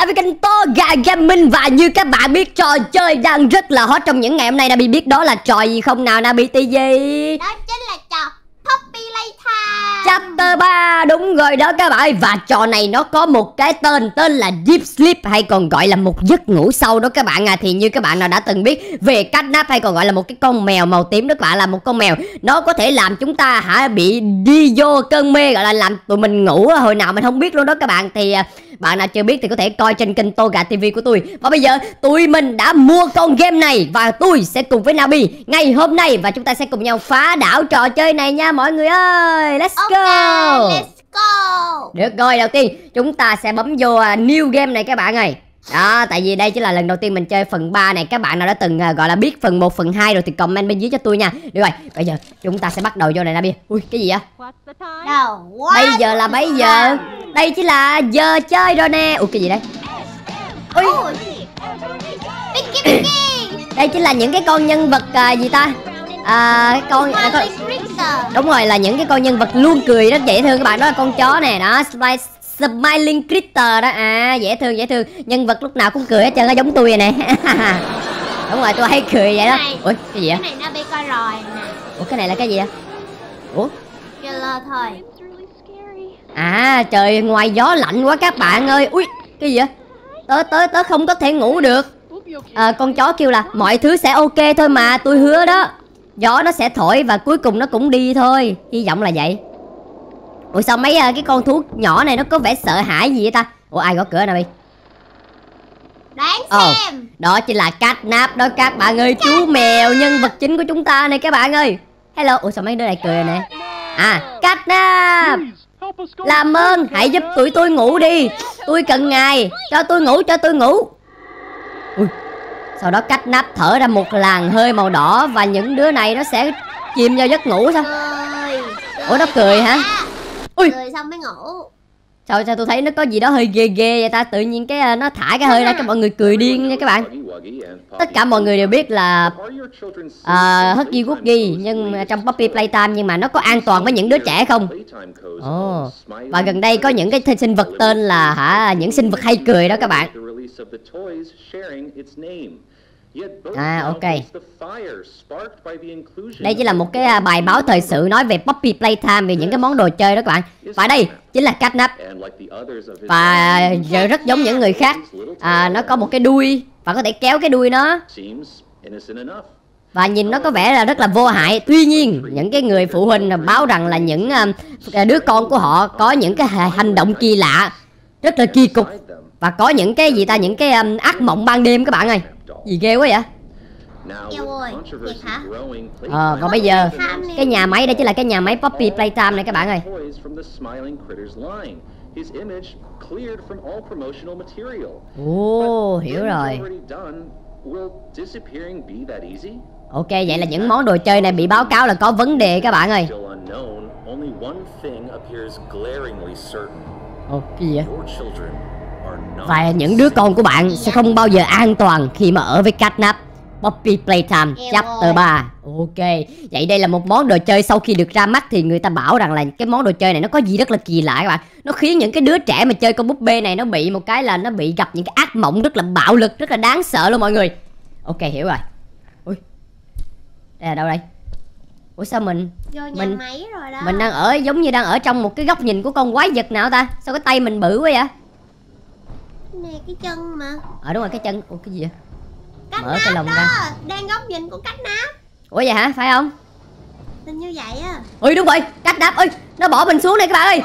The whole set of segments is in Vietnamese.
lại với kênh To Gà Gaming Và như các bạn biết, trò chơi đang rất là hot trong những ngày hôm nay. Nabi biết đó là trò gì không nào? Nabi TV gì? Đó chính là Chapter 3 đúng rồi đó các bạn. Và trò này nó có một cái tên Tên là Deep Sleep, hay còn gọi là một giấc ngủ sâu đó các bạn à. Thì như các bạn nào đã từng biết, về cách nắp hay còn gọi là một cái con mèo màu tím đó các bạn, Là một con mèo. Nó có thể làm chúng ta hả bị đi vô cơn mê, Gọi là làm tụi mình ngủ hồi nào mình không biết luôn đó các bạn. Thì à, bạn nào chưa biết thì có thể coi trên kênh Tô Gà TV của tôi. Và bây giờ, tụi mình đã mua con game này Và tôi sẽ cùng với Nabi ngày hôm nay. Và chúng ta sẽ cùng nhau phá đảo trò chơi này nha mọi người ơi. Let's go go. Let's go. Được rồi đầu tiên chúng ta sẽ bấm vô à, new game này các bạn ơi. Đó, tại vì đây chỉ là lần đầu tiên mình chơi phần 3 này. Các bạn nào đã từng à, gọi là biết phần 1, phần 2 rồi thì comment bên dưới cho tôi nha. Được rồi, bây giờ chúng ta sẽ bắt đầu vô này Nabi Ui, cái gì vậy? What? Bây giờ là mấy giờ? Đây chỉ là giờ chơi rồi nè. Ui, cái gì đây? Ui, đây chỉ là những cái con nhân vật à, gì ta? À, cái con... À, con Đúng rồi là những cái con nhân vật luôn cười rất dễ thương các bạn. Đó là con chó nè đó Smile, Smiling Critter đó. À dễ thương dễ thương. Nhân vật lúc nào cũng cười hết trơn á giống tôi nè. Đúng rồi tôi hay cười vậy đó. Này. ủa cái gì vậy? Cái này nó bị coi rồi nè. Ủa cái này là cái gì vậy? Ủa? Killer thôi. À trời ngoài gió lạnh quá các bạn ơi. Ui cái gì vậy? Tớ tớ tớ không có thể ngủ được. À, con chó kêu là mọi thứ sẽ ok thôi mà tôi hứa đó gió nó sẽ thổi và cuối cùng nó cũng đi thôi. Hy vọng là vậy. Ủa sao mấy à, cái con thú nhỏ này nó có vẻ sợ hãi gì vậy ta? Ủa ai gõ cửa nào đi? Đáng Ồ. xem. đó chỉ là catnap đó. Các bạn ơi chú mèo nhân vật chính của chúng ta này các bạn ơi. Hello. Ủa sao mấy đứa này cười nè? À catnap làm ơn hãy giúp tụi tôi ngủ đi. Tôi cần ngài. Cho tôi ngủ cho tôi ngủ. Ui. Sau đó cách nắp thở ra một làn hơi màu đỏ và những đứa này nó sẽ chìm vào giấc ngủ sao? Cười Ủa, nó cười hả? Ui. Cười xong mới ngủ. Sao sao tôi thấy nó có gì đó hơi ghê ghê vậy ta? Tự nhiên cái à, nó thả cái hơi ra cái mọi người cười điên nha các bạn. Tất cả mọi người đều biết là à, Huggy Wuggy nhưng trong Poppy Playtime nhưng mà nó có an toàn với những đứa trẻ không? Ồ, và gần đây có những cái sinh vật tên là hả những sinh vật hay cười đó các bạn À ok. Đây chỉ là một cái à, bài báo thời sự nói về Poppy Playtime về những cái món đồ chơi đó các bạn. Và đây chính là catnap. Và rất giống những người khác. à, Nó có một cái đuôi Và có thể kéo cái đuôi nó. Và nhìn nó có vẻ là rất là vô hại. Tuy nhiên những cái người phụ huynh báo rằng là những à, đứa con của họ có những cái hành động kỳ lạ Rất là kỳ cục Và có những cái gì ta những cái um, ác mộng ban đêm các bạn ơi. Gì ghê quá vậy? Eo ơi, thiệt hả? Ờ và bây giờ cái nhà máy đây chính là cái nhà máy Poppy Playtime này các bạn ơi. Ồ hiểu rồi. Ok vậy là những món đồ chơi này bị báo cáo là có vấn đề các bạn ơi. Ồ cái gì vậy Và những đứa con của bạn sẽ không bao giờ an toàn khi mà ở với Catnap. Poppy Playtime Chapter ơi. 3 Ok Vậy đây là một món đồ chơi sau khi được ra mắt Thì người ta bảo rằng là cái món đồ chơi này nó có gì rất là kỳ lạ các bạn. Nó khiến những cái đứa trẻ mà chơi con búp bê này Nó bị một cái là nó bị gặp những cái ác mộng rất là bạo lực Rất là đáng sợ luôn mọi người. Ok hiểu rồi. Ui Đây là đâu đây? Ủa sao mình Vô nhà Mình- máy rồi đó. Mình đang ở giống như đang ở trong một cái góc nhìn của con quái vật nào ta? Sao cái tay mình bự quá vậy Nè cái chân mà. Ờ đúng rồi cái chân. Ủa cái gì vậy? Cách Mở cái lồng đó. ra. Đang góc nhìn của cách nắp Ủa vậy hả? Phải không? Hình như vậy á. Ui đúng rồi. Cách đáp ơi Nó bỏ mình xuống đây các bạn ơi.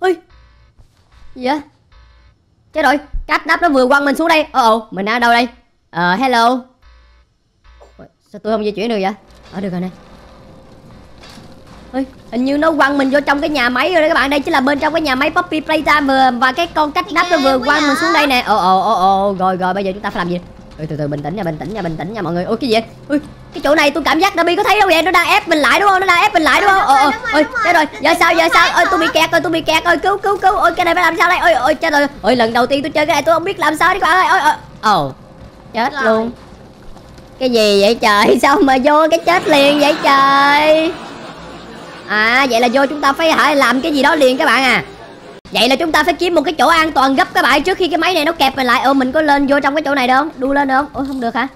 Ui Gì vậy? Chết rồi. Cách đáp nó vừa quăng mình xuống đây. Ồ ồ Mình ở đâu đây? Ờ hello. Ủa, Sao tôi không di chuyển được vậy? Ở được rồi nè Ui, hình như nó quăng mình vô trong cái nhà máy rồi đó các bạn. Đây chính là bên trong cái nhà máy Poppy Playtime vừa và cái con cách nắp nó vừa quăng mình xuống đây nè. Ồ ồ ồ ồ. Rồi rồi bây giờ chúng ta phải làm gì? Ui, từ từ bình tĩnh nha bình tĩnh nha bình tĩnh nha mọi người. Ôi cái gì vậy? Ui cái chỗ này tôi cảm giác Dabi có thấy đâu vậy? Nó đang ép mình lại đúng không? Nó đang ép mình lại đúng không? ờ rồi, ôi rồi. chết rồi. Giờ sao giờ sao? ôi tôi bị kẹt rồi tôi bị kẹt rồi. Cứu cứu cứu. Ôi cái này phải làm sao đây? Ôi ôi chết rồi. Ôi lần đầu tiên tôi chơi cái này tôi không biết làm sao đi các bạn ơi. Ôi ôi. Ồ chết luôn. Cái gì vậy trời? Sao mà vô cái chết liền vậy trời à vậy là vô chúng ta phải hãy làm cái gì đó liền các bạn à. Vậy là chúng ta phải kiếm một cái chỗ an toàn gấp các bạn trước khi cái máy này nó kẹp mình lại. Ồ mình có lên vô trong cái chỗ này được không? Đu lên được không? Ôi không được hả?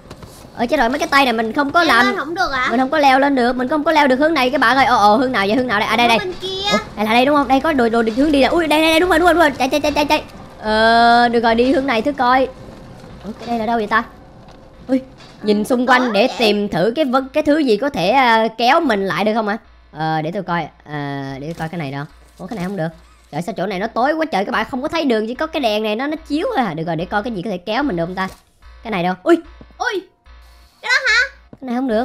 Ờ chết rồi mấy cái tay này mình không có Leo làm lên không được hả? mình không có leo lên được mình không có leo được hướng này các bạn ơi. Ồ ồ hướng nào vậy? Hướng nào đây? À đây đây. bên kia. Ủa, đây là đây đúng không? Đây có đồ đồ hướng đi là ui đây đây đây đúng rồi đúng rồi đúng rồi. Chạy chạy chạy chạy chạy. Ờ được rồi đi hướng này thử coi. Ủa, cái đây là đâu vậy ta? Ui nhìn xung quanh để tìm thử cái vấn cái thứ gì có thể à, kéo mình lại được không ạ ờ để tôi coi. À, để tôi coi cái này đâu ủa cái này không được. Trời sao chỗ này nó tối quá trời. Các bạn không có thấy đường chỉ có cái đèn này nó nó chiếu thôi à được rồi để coi cái gì có thể kéo mình được không ta? Cái này đâu? Ui ui cái này không được.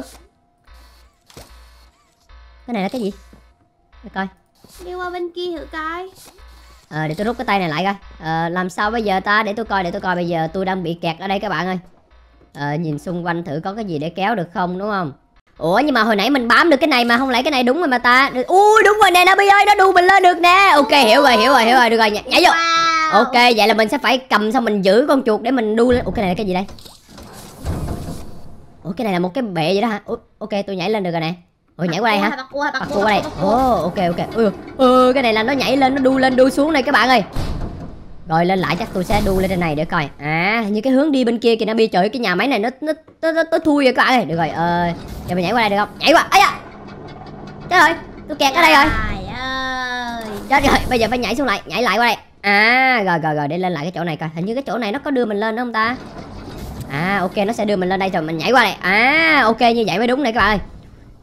Cái này là cái gì? Để coi. Đi qua bên kia thử coi. Ờ để tôi rút cái tay này lại coi. Ờ làm sao bây giờ ta? Để tôi coi để tôi coi. Bây giờ tôi đang bị kẹt ở đây các bạn ơi. Ờ nhìn xung quanh thử có cái gì để kéo được không đúng không Ủa nhưng mà hồi nãy mình bám được cái này mà không lẽ cái này đúng rồi mà ta? Ui đúng rồi nè Nabi ơi nó đu mình lên được nè. Ok hiểu rồi hiểu rồi hiểu rồi được rồi nhảy, nhảy vô. Wow. Ok vậy là mình sẽ phải cầm xong mình giữ con chuột để mình đu lên. Ủa cái này là cái gì đây? Ủa cái này là một cái bệ vậy đó hả? Ủa, Ok tôi nhảy lên được rồi nè. Ủa nhảy qua đây hả? Bắt cua, qua đây. Ồ ok ok. Ừ, ừ cái này là nó nhảy lên nó đu lên đu xuống này các bạn ơi rồi lên lại chắc tôi sẽ đu lên trên này để coi. À như cái hướng đi bên kia kìa nó bị trời cái nhà máy này nó nó nó, nó, nó thui rồi các bạn ơi. Được rồi ờ giờ mình nhảy qua đây được không? Nhảy qua ấy à chết rồi tôi kẹt ở đây rồi. Trời ơi. Chết rồi bây giờ phải nhảy xuống lại nhảy lại qua đây. À rồi rồi rồi để lên lại cái chỗ này coi. Hình như cái chỗ này nó có đưa mình lên đúng không ta? À ok nó sẽ đưa mình lên đây rồi mình nhảy qua đây. À ok như vậy mới đúng này các bạn ơi.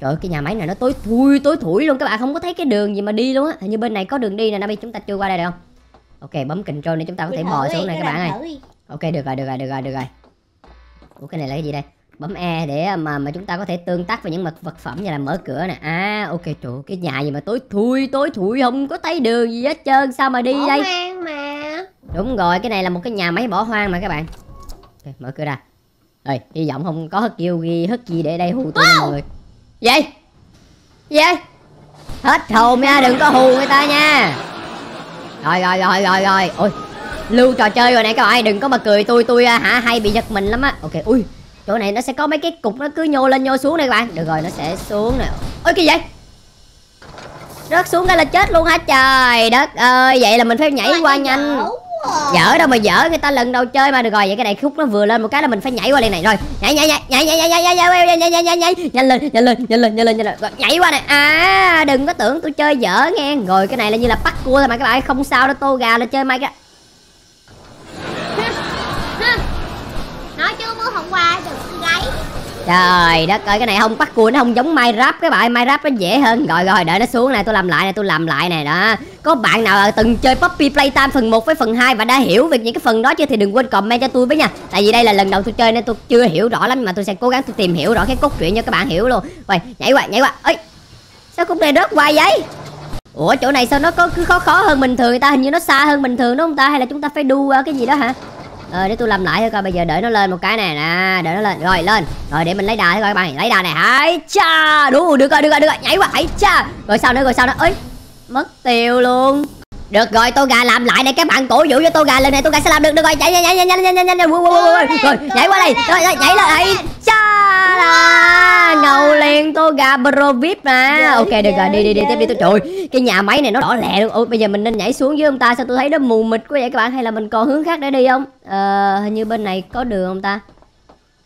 Trời ơi, cái nhà máy này nó tối thui tối thủi luôn các bạn. Không có thấy cái đường gì mà đi luôn á. Hình như bên này có đường đi nè Nabi. Chúng ta chưa qua đây được không ok bấm control để chúng ta có thể bò xuống này các bạn ơi. ok được rồi được rồi được rồi được rồi. Ủa cái này là cái gì đây? Bấm e để mà mà chúng ta có thể tương tác với những vật vật phẩm như là mở cửa nè. À ok trời cái nhà gì mà tối thui tối thủi không có thấy đường gì hết trơn sao mà đi Bỏ đây? hoang mà. Đúng rồi cái này là một cái nhà máy bỏ hoang mà các bạn. Ok mở cửa ra. Ơi hy vọng không có hất kêu ghi hất gì để đây hù tôi nha mọi người. Gì? Gì? Vậy hết hồn nha đừng có hù người ta nha rồi rồi rồi rồi rồi ôi lưu trò chơi rồi này các bạn. Đừng có mà cười. Tôi tôi à, hả hay bị giật mình lắm á. Ok ui chỗ này nó sẽ có mấy cái cục nó cứ nhô lên nhô xuống này các bạn. Được rồi nó sẽ xuống nè. Ôi cái gì vậy? Rớt xuống cái là chết luôn hả? Trời đất ơi vậy là mình phải nhảy qua nhanh dở đâu mà dở người ta lần đầu chơi mà được rồi vậy cái này khúc nó vừa lên một cái là mình phải nhảy qua đây này rồi nhảy nhảy nhảy nhảy nhảy nhảy nhảy nhảy nhảy nhảy nhảy nhảy nhảy nhanh lên nhanh lên nhanh lên nhanh lên nhanh lên Rồi, nhảy qua này à đừng có tưởng tôi chơi dở nghe rồi cái này là như là bắt cua thôi mà các bạn không sao đâu tô gà là chơi may cái nói chứ mới hôm qua đừng gáy trời đất ơi, cái này không bắt cua nó không giống Minecraft các bạn Minecraft nó dễ hơn. Rồi rồi, đợi nó xuống này tôi làm lại này tôi làm lại này đó. Có bạn nào ờ, từng chơi poppy Playtime phần 1 với phần 2 và đã hiểu về những cái phần đó chưa thì đừng quên comment cho tôi với nha. Tại vì đây là lần đầu tôi chơi nên tôi chưa hiểu rõ lắm, mà tôi sẽ cố gắng tôi tìm hiểu rõ cái cốt truyện cho các bạn hiểu luôn. Rồi, nhảy qua nhảy qua. Ơi sao cục này rớt hoài vậy? Ủa, chỗ này sao nó có, cứ khó khó hơn bình thường người ta? Hình như nó xa hơn bình thường, đúng không ta? Hay là chúng ta phải đu ờ, cái gì đó hả? Ờ để tôi làm lại thôi coi bây giờ đợi nó lên một cái này nè đợi nó lên rồi lên rồi để mình lấy đà thôi coi các bạn lấy đà này hãy cha đủ được rồi được rồi được rồi nhảy qua hãy cha rồi sao nữa rồi sao nữa ấy mất tiêu luôn được rồi tôi gà làm lại này các bạn cổ vũ cho tôi gà lần này tôi gà sẽ làm được được rồi nhảy nhảy nhảy nhảy nhảy nhảy nhảy nhảy nhảy nhảy nhảy nhảy nhảy nhảy nhảy nhảy lên hãy cha là ngầu liền tô gà pro vip mà. Ok được rồi đi đi đi tiếp đi tôi. Trời cái nhà máy này nó đỏ lẹ luôn. Ôi bây giờ mình nên nhảy xuống dưới ông ta? Sao tôi thấy nó mù mịt quá vậy các bạn? Hay là mình còn hướng khác để đi không? Ờ hình như bên này có đường không ta?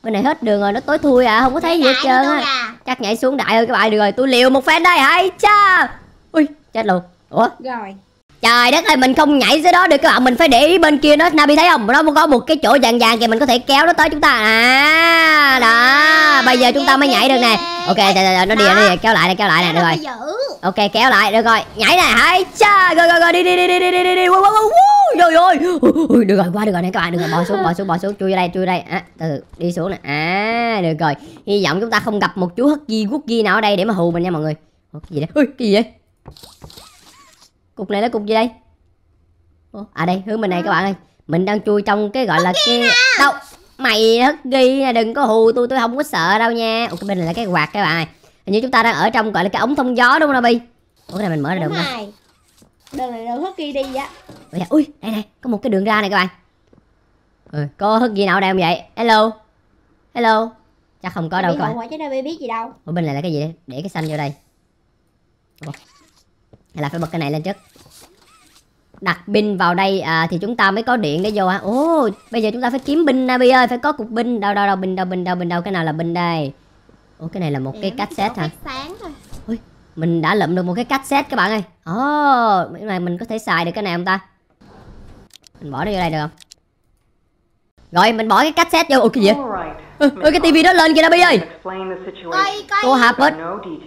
Bên này hết đường rồi nó tối thui à không có thấy gì hết trơn á. chắc nhảy xuống đại ơi các bạn. Được rồi tôi liều một phen đây. Hãy cha. Ui chết luôn. Ủa? Rồi Trời đất ơi mình không nhảy dưới đó được các bạn. Mình phải để ý bên kia nó. Nabi thấy không? Nó có một cái chỗ vàng vàng kìa mình có thể kéo nó tới chúng ta. À đó. Bây giờ chúng ta mới nhảy được nè. Ok trời, trời, nó đi nó đi. Kéo lại nè kéo lại nè được rồi. Ok kéo lại được rồi. Nhảy nè hai cha. Rồi rồi rồi đi đi đi đi đi đi đi. Đi. Rồi rồi Ui, Được rồi qua được rồi nè các bạn. Được rồi bò xuống bò xuống bò xuống. Chui vô đây chui vô đây. À, từ từ đi xuống nè. À được rồi. Hy vọng chúng ta không gặp một chú hất ghi quốc ghi nào ở đây để mà hù mình nha mọi người. Ủa, cái gì đây Ui cái gì vậy Cục này là cục gì đây? Ủa, À đây hướng bên này các bạn ơi. Mình đang chui trong cái gọi là cái Đâu? Mày hất ghi nè đừng có hù tôi tôi không có sợ đâu nha. Ủa cái bên này là cái quạt các bạn ơi. Hình như chúng ta đang ở trong gọi là cái ống thông gió đúng không Nabi Ủa cái này mình mở ra được không đường này đường hất kia đi Ủa dạ, Ui đây này có một cái đường ra này các bạn. Ừ, Có hất ghi nào đây không vậy? Hello? Hello? Chắc không có đâu các bạn. mà chứ đâu biết gì đâu. Ủa bên này là cái gì đây? Để cái xanh vô đây. Ủa. Là phải bật cái này lên trước. Đặt pin vào đây à, thì chúng ta mới có điện để vô hả? Ồ bây giờ chúng ta phải kiếm pin Nabi ơi phải có cục pin. Đâu đâu đâu pin đâu pin đâu pin đâu cái nào là pin đây? Ồ cái này là một cái Điểm cassette hả? sáng thôi. Mình đã lượm được một cái cassette các bạn ơi. Ồ cái này mình có thể xài được cái này không ta? Mình bỏ nó vô đây được không? Rồi mình bỏ cái cassette vô. Ồ cái gì vậy Ơ, ơ, cái tivi đó lên kìa Nabi ơi. Cô Harper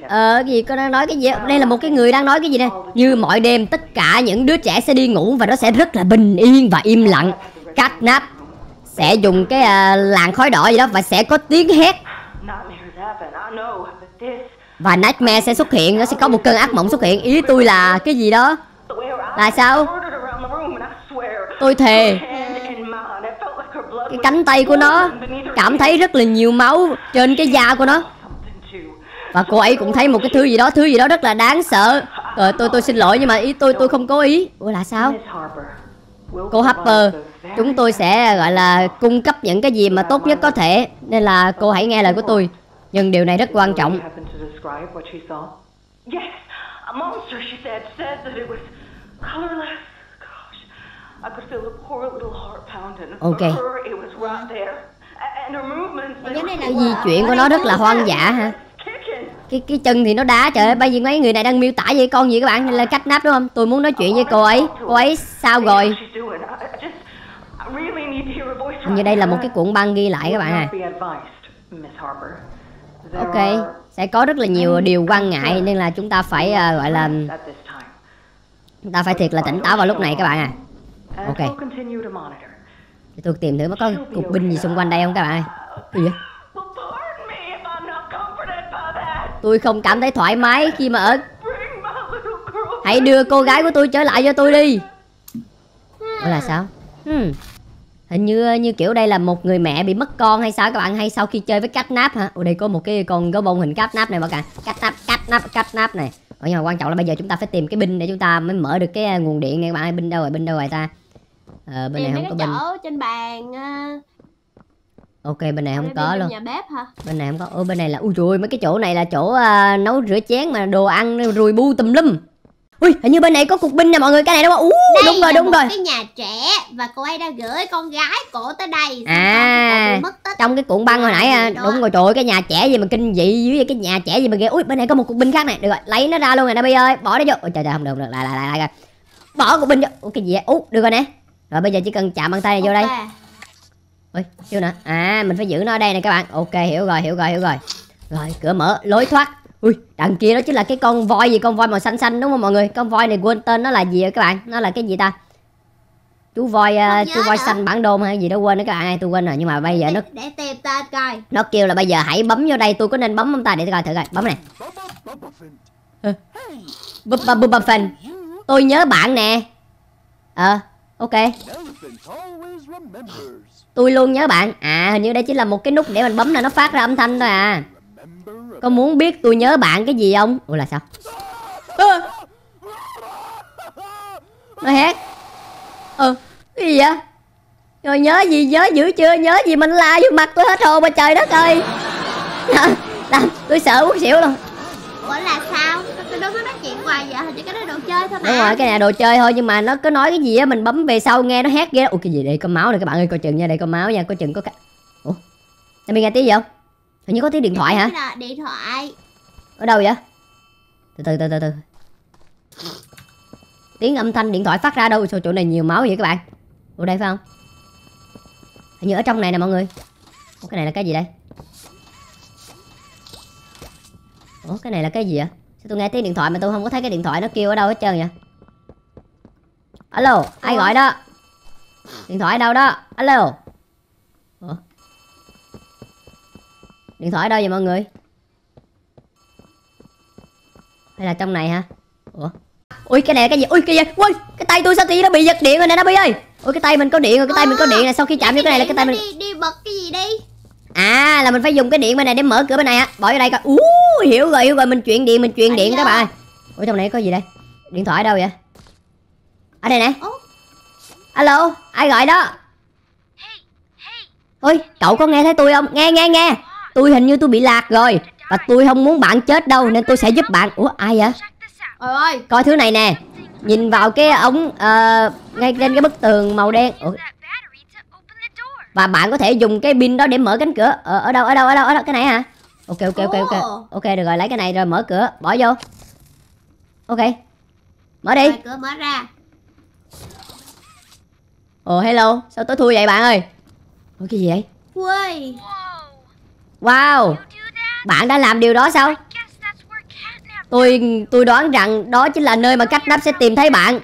Ờ cái gì con đang nói cái gì Đây là một cái người đang nói cái gì đây? Như mọi đêm tất cả những đứa trẻ sẽ đi ngủ Và nó sẽ rất là bình yên và im lặng. Catnap Sẽ dùng cái à, làn khói đỏ gì đó Và sẽ có tiếng hét. Và Nightmare sẽ xuất hiện Nó sẽ có một cơn ác mộng xuất hiện. Ý tôi là cái gì đó? Là sao? Tôi thề cái cánh tay của nó Cảm thấy rất là nhiều máu Trên cái da của nó. Và cô ấy cũng thấy một cái thứ gì đó, Thứ gì đó rất là đáng sợ. Rồi tôi tôi xin lỗi nhưng mà ý tôi tôi không có ý. Ủa là sao? Cô Harper, Chúng tôi sẽ, gọi là, cung cấp những cái gì mà tốt nhất có thể. Nên là cô hãy nghe lời của tôi. Nhưng điều này rất quan trọng. Ok. Cái này di chuyển của nó rất là hoang dã hả? Cái cái chân thì nó đá trời ơi bây giờ mấy người này đang miêu tả về con gì các bạn? Nên là cách nắp đúng không? Tôi muốn nói chuyện với cô ấy. Cô ấy sao rồi? hình như đây là một cái cuộn băng ghi lại các bạn à ok sẽ có rất là nhiều điều quan ngại nên là chúng ta phải à, gọi là chúng ta phải thiệt là tỉnh táo vào lúc này các bạn à. And tôi tìm thử có cục binh gì xung quanh đây không các bạn ơi? Cái gì vậy? Tôi không cảm thấy thoải mái khi mà ở hãy đưa cô gái của tôi trở lại cho tôi đi. Đó là sao? Hmm. hình như như kiểu đây là một người mẹ bị mất con hay sao các bạn? Hay sau khi chơi với cắt nắp hả? Ủa đây có một cái con gấu bông hình cắt nắp này các bạn cắt nắp cắt nắp cắt nắp này. Ủa, nhưng mà quan trọng là bây giờ chúng ta phải tìm cái binh để chúng ta mới mở được cái à, nguồn điện này các bạn Binh đâu rồi binh đâu rồi ta? Ờ, bên này không có chỗ trên bàn ok bên này không đây, có bên luôn. nhà bếp hả? Bên này không có. Ôi bên này là ui trời mấy cái chỗ này là chỗ à, nấu rửa chén mà đồ ăn rùi bu tùm lum. Ui hình như bên này có cục pin nè mọi người cái này đúng không Ú, đây đúng rồi đúng rồi. cái nhà trẻ và cô ấy đã gửi con gái cổ tới đây À. mất tích. trong cái cuộn băng hồi nãy à, đúng rồi trời ơi cái nhà trẻ gì mà kinh dị dưới cái nhà trẻ gì mà ghê. Ui bên này có một cục pin khác này. Được rồi lấy nó ra luôn rồi nè bây ơi bỏ nó vô. Ôi trời trời không được được. Lại lại lại lại rồi bỏ cục pin vô. Ủa cái gì vậy? Ú được rồi nè rồi bây giờ chỉ cần chạm bàn tay này vô đây. Ui chưa nữa à mình phải giữ nó ở đây nè các bạn. Ok hiểu rồi hiểu rồi hiểu rồi. Rồi cửa mở lối thoát. Ui đằng kia đó chính là cái con voi gì? Con voi màu xanh xanh đúng không mọi người? Con voi này quên tên nó là gì rồi các bạn? Nó là cái gì ta? Chú voi nhớ chú voi nữa. xanh bản đồ hay gì đó quên đó các bạn. Ơi tôi quên rồi nhưng mà bây giờ nó để, để tìm tên coi. Nó kêu là bây giờ hãy bấm vô đây tôi có nên bấm không ta? Để tôi coi thử coi. Bấm này. Búp búp phanh. Tôi nhớ bạn nè. Ờ ok. Tôi luôn nhớ bạn. À hình như đây chỉ là một cái nút để mình bấm là nó phát ra âm thanh thôi à. Có muốn biết tôi nhớ bạn cái gì không? Ủa là sao? Ơ. nó hét ờ cái gì vậy? Rồi nhớ gì nhớ dữ chưa? Nhớ gì mình la vô mặt tôi hết hồn mà trời đất ơi. Làm tôi sợ muốn xỉu luôn. Ủa là sao tôi đâu có nói chuyện hoài vậy như cái đó đồ chơi thôi mà đúng rồi cái này đồ chơi thôi nhưng mà nó có nói cái gì á mình bấm về sau nghe nó hét ghê ủa cái gì đây? Có máu này các bạn ơi coi chừng nha đây có máu nha coi chừng có cái ủa em nghe tiếng gì không? Hình như có tiếng điện thoại hả? Là điện thoại. Ở đâu vậy? Từ từ từ từ từ. Tiếng âm thanh điện thoại phát ra đâu? Sao chỗ này nhiều máu vậy các bạn? Ủa đây phải không? Hình như ở trong này nè mọi người. Ủa cái này là cái gì đây? Ủa cái này là cái gì vậy sao tôi nghe tiếng điện thoại mà tôi không có thấy cái điện thoại nó kêu ở đâu hết trơn vậy. Alo ai Ủa? gọi đó? Điện thoại ở đâu đó? Alo. Ủa? Điện thoại ở đâu vậy mọi người? Hay là trong này hả? Ủa? Ui cái này là cái gì? Ui cái gì? Ui cái tay tôi sao tự nó bị giật điện rồi nè nó bị ơi? Ui cái tay mình có điện rồi cái tay mình có điện nè sau khi chạm vô cái này là cái tay mình đi đi bật cái gì đi? À là mình phải dùng cái điện bên này để mở cửa bên này hả bỏ vô đây coi. Ú hiểu rồi hiểu rồi. Mình chuyển điện mình chuyển Ở điện các bạn ơi. Ủa trong này có gì đây? Điện thoại ở đâu vậy? Ở đây nè. Alo ai gọi đó? Ôi cậu có nghe thấy tôi không? Nghe nghe nghe. Tôi hình như tôi bị lạc rồi và tôi không muốn bạn chết đâu nên tôi sẽ giúp bạn. Ủa ai vậy? Ôi ơi. Coi thứ này nè. Nhìn vào cái ống ờ, ngay trên cái bức tường màu đen. Ủa, và bạn có thể dùng cái pin đó để mở cánh cửa. Ờ, ở đâu ở đâu ở đâu ở đâu? Cái này hả ok ok ok ok. Ok được rồi lấy cái này rồi mở cửa bỏ vô. Ok mở đi. Rồi cửa mở ra. ồ hello sao tôi thua vậy bạn ơi? Ủa cái gì vậy? Ui. wow bạn đã làm điều đó sao? Tôi tôi đoán rằng đó chính là nơi mà cách nắp sẽ tìm thấy bạn.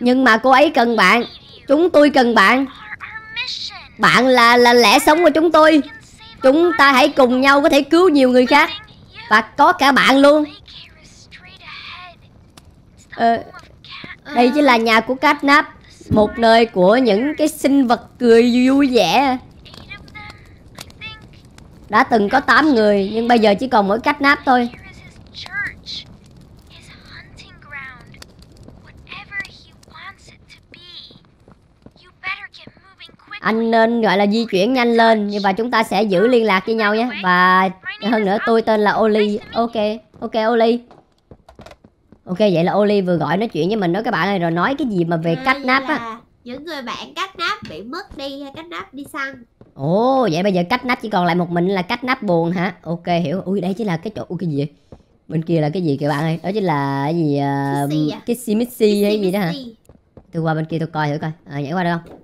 Nhưng mà cô ấy cần bạn. chúng tôi cần bạn bạn là là lẽ sống của chúng tôi. Chúng ta hãy cùng nhau có thể cứu nhiều người khác. Và có cả bạn luôn. Ờ, đây chính là nhà của Catnap một nơi của những cái sinh vật cười vui vẻ. Đã từng có 8 người nhưng bây giờ chỉ còn mỗi Catnap thôi. Anh nên gọi là di chuyển nhanh lên. Nhưng và chúng ta sẽ giữ liên lạc với nhau nhé. Và hơn nữa tôi tên là Oli. Ok ok Oli. Ok vậy là Oli vừa gọi nói chuyện với mình đó các bạn ơi. Rồi nói cái gì mà về Catnap vậy á? Những người bạn cắt nắp bị mất đi hay cắt nắp đi săn. ồ vậy bây giờ Catnap chỉ còn lại một mình là Catnap buồn hả? Ok hiểu. Ui đây chính là cái chỗ ui, cái gì vậy? Bên kia là cái gì các bạn ơi? Đó chính là cái gì uh? Kissy Missy hay gì đó hả? Tôi qua bên kia tôi coi thử coi. À, nhảy qua được không?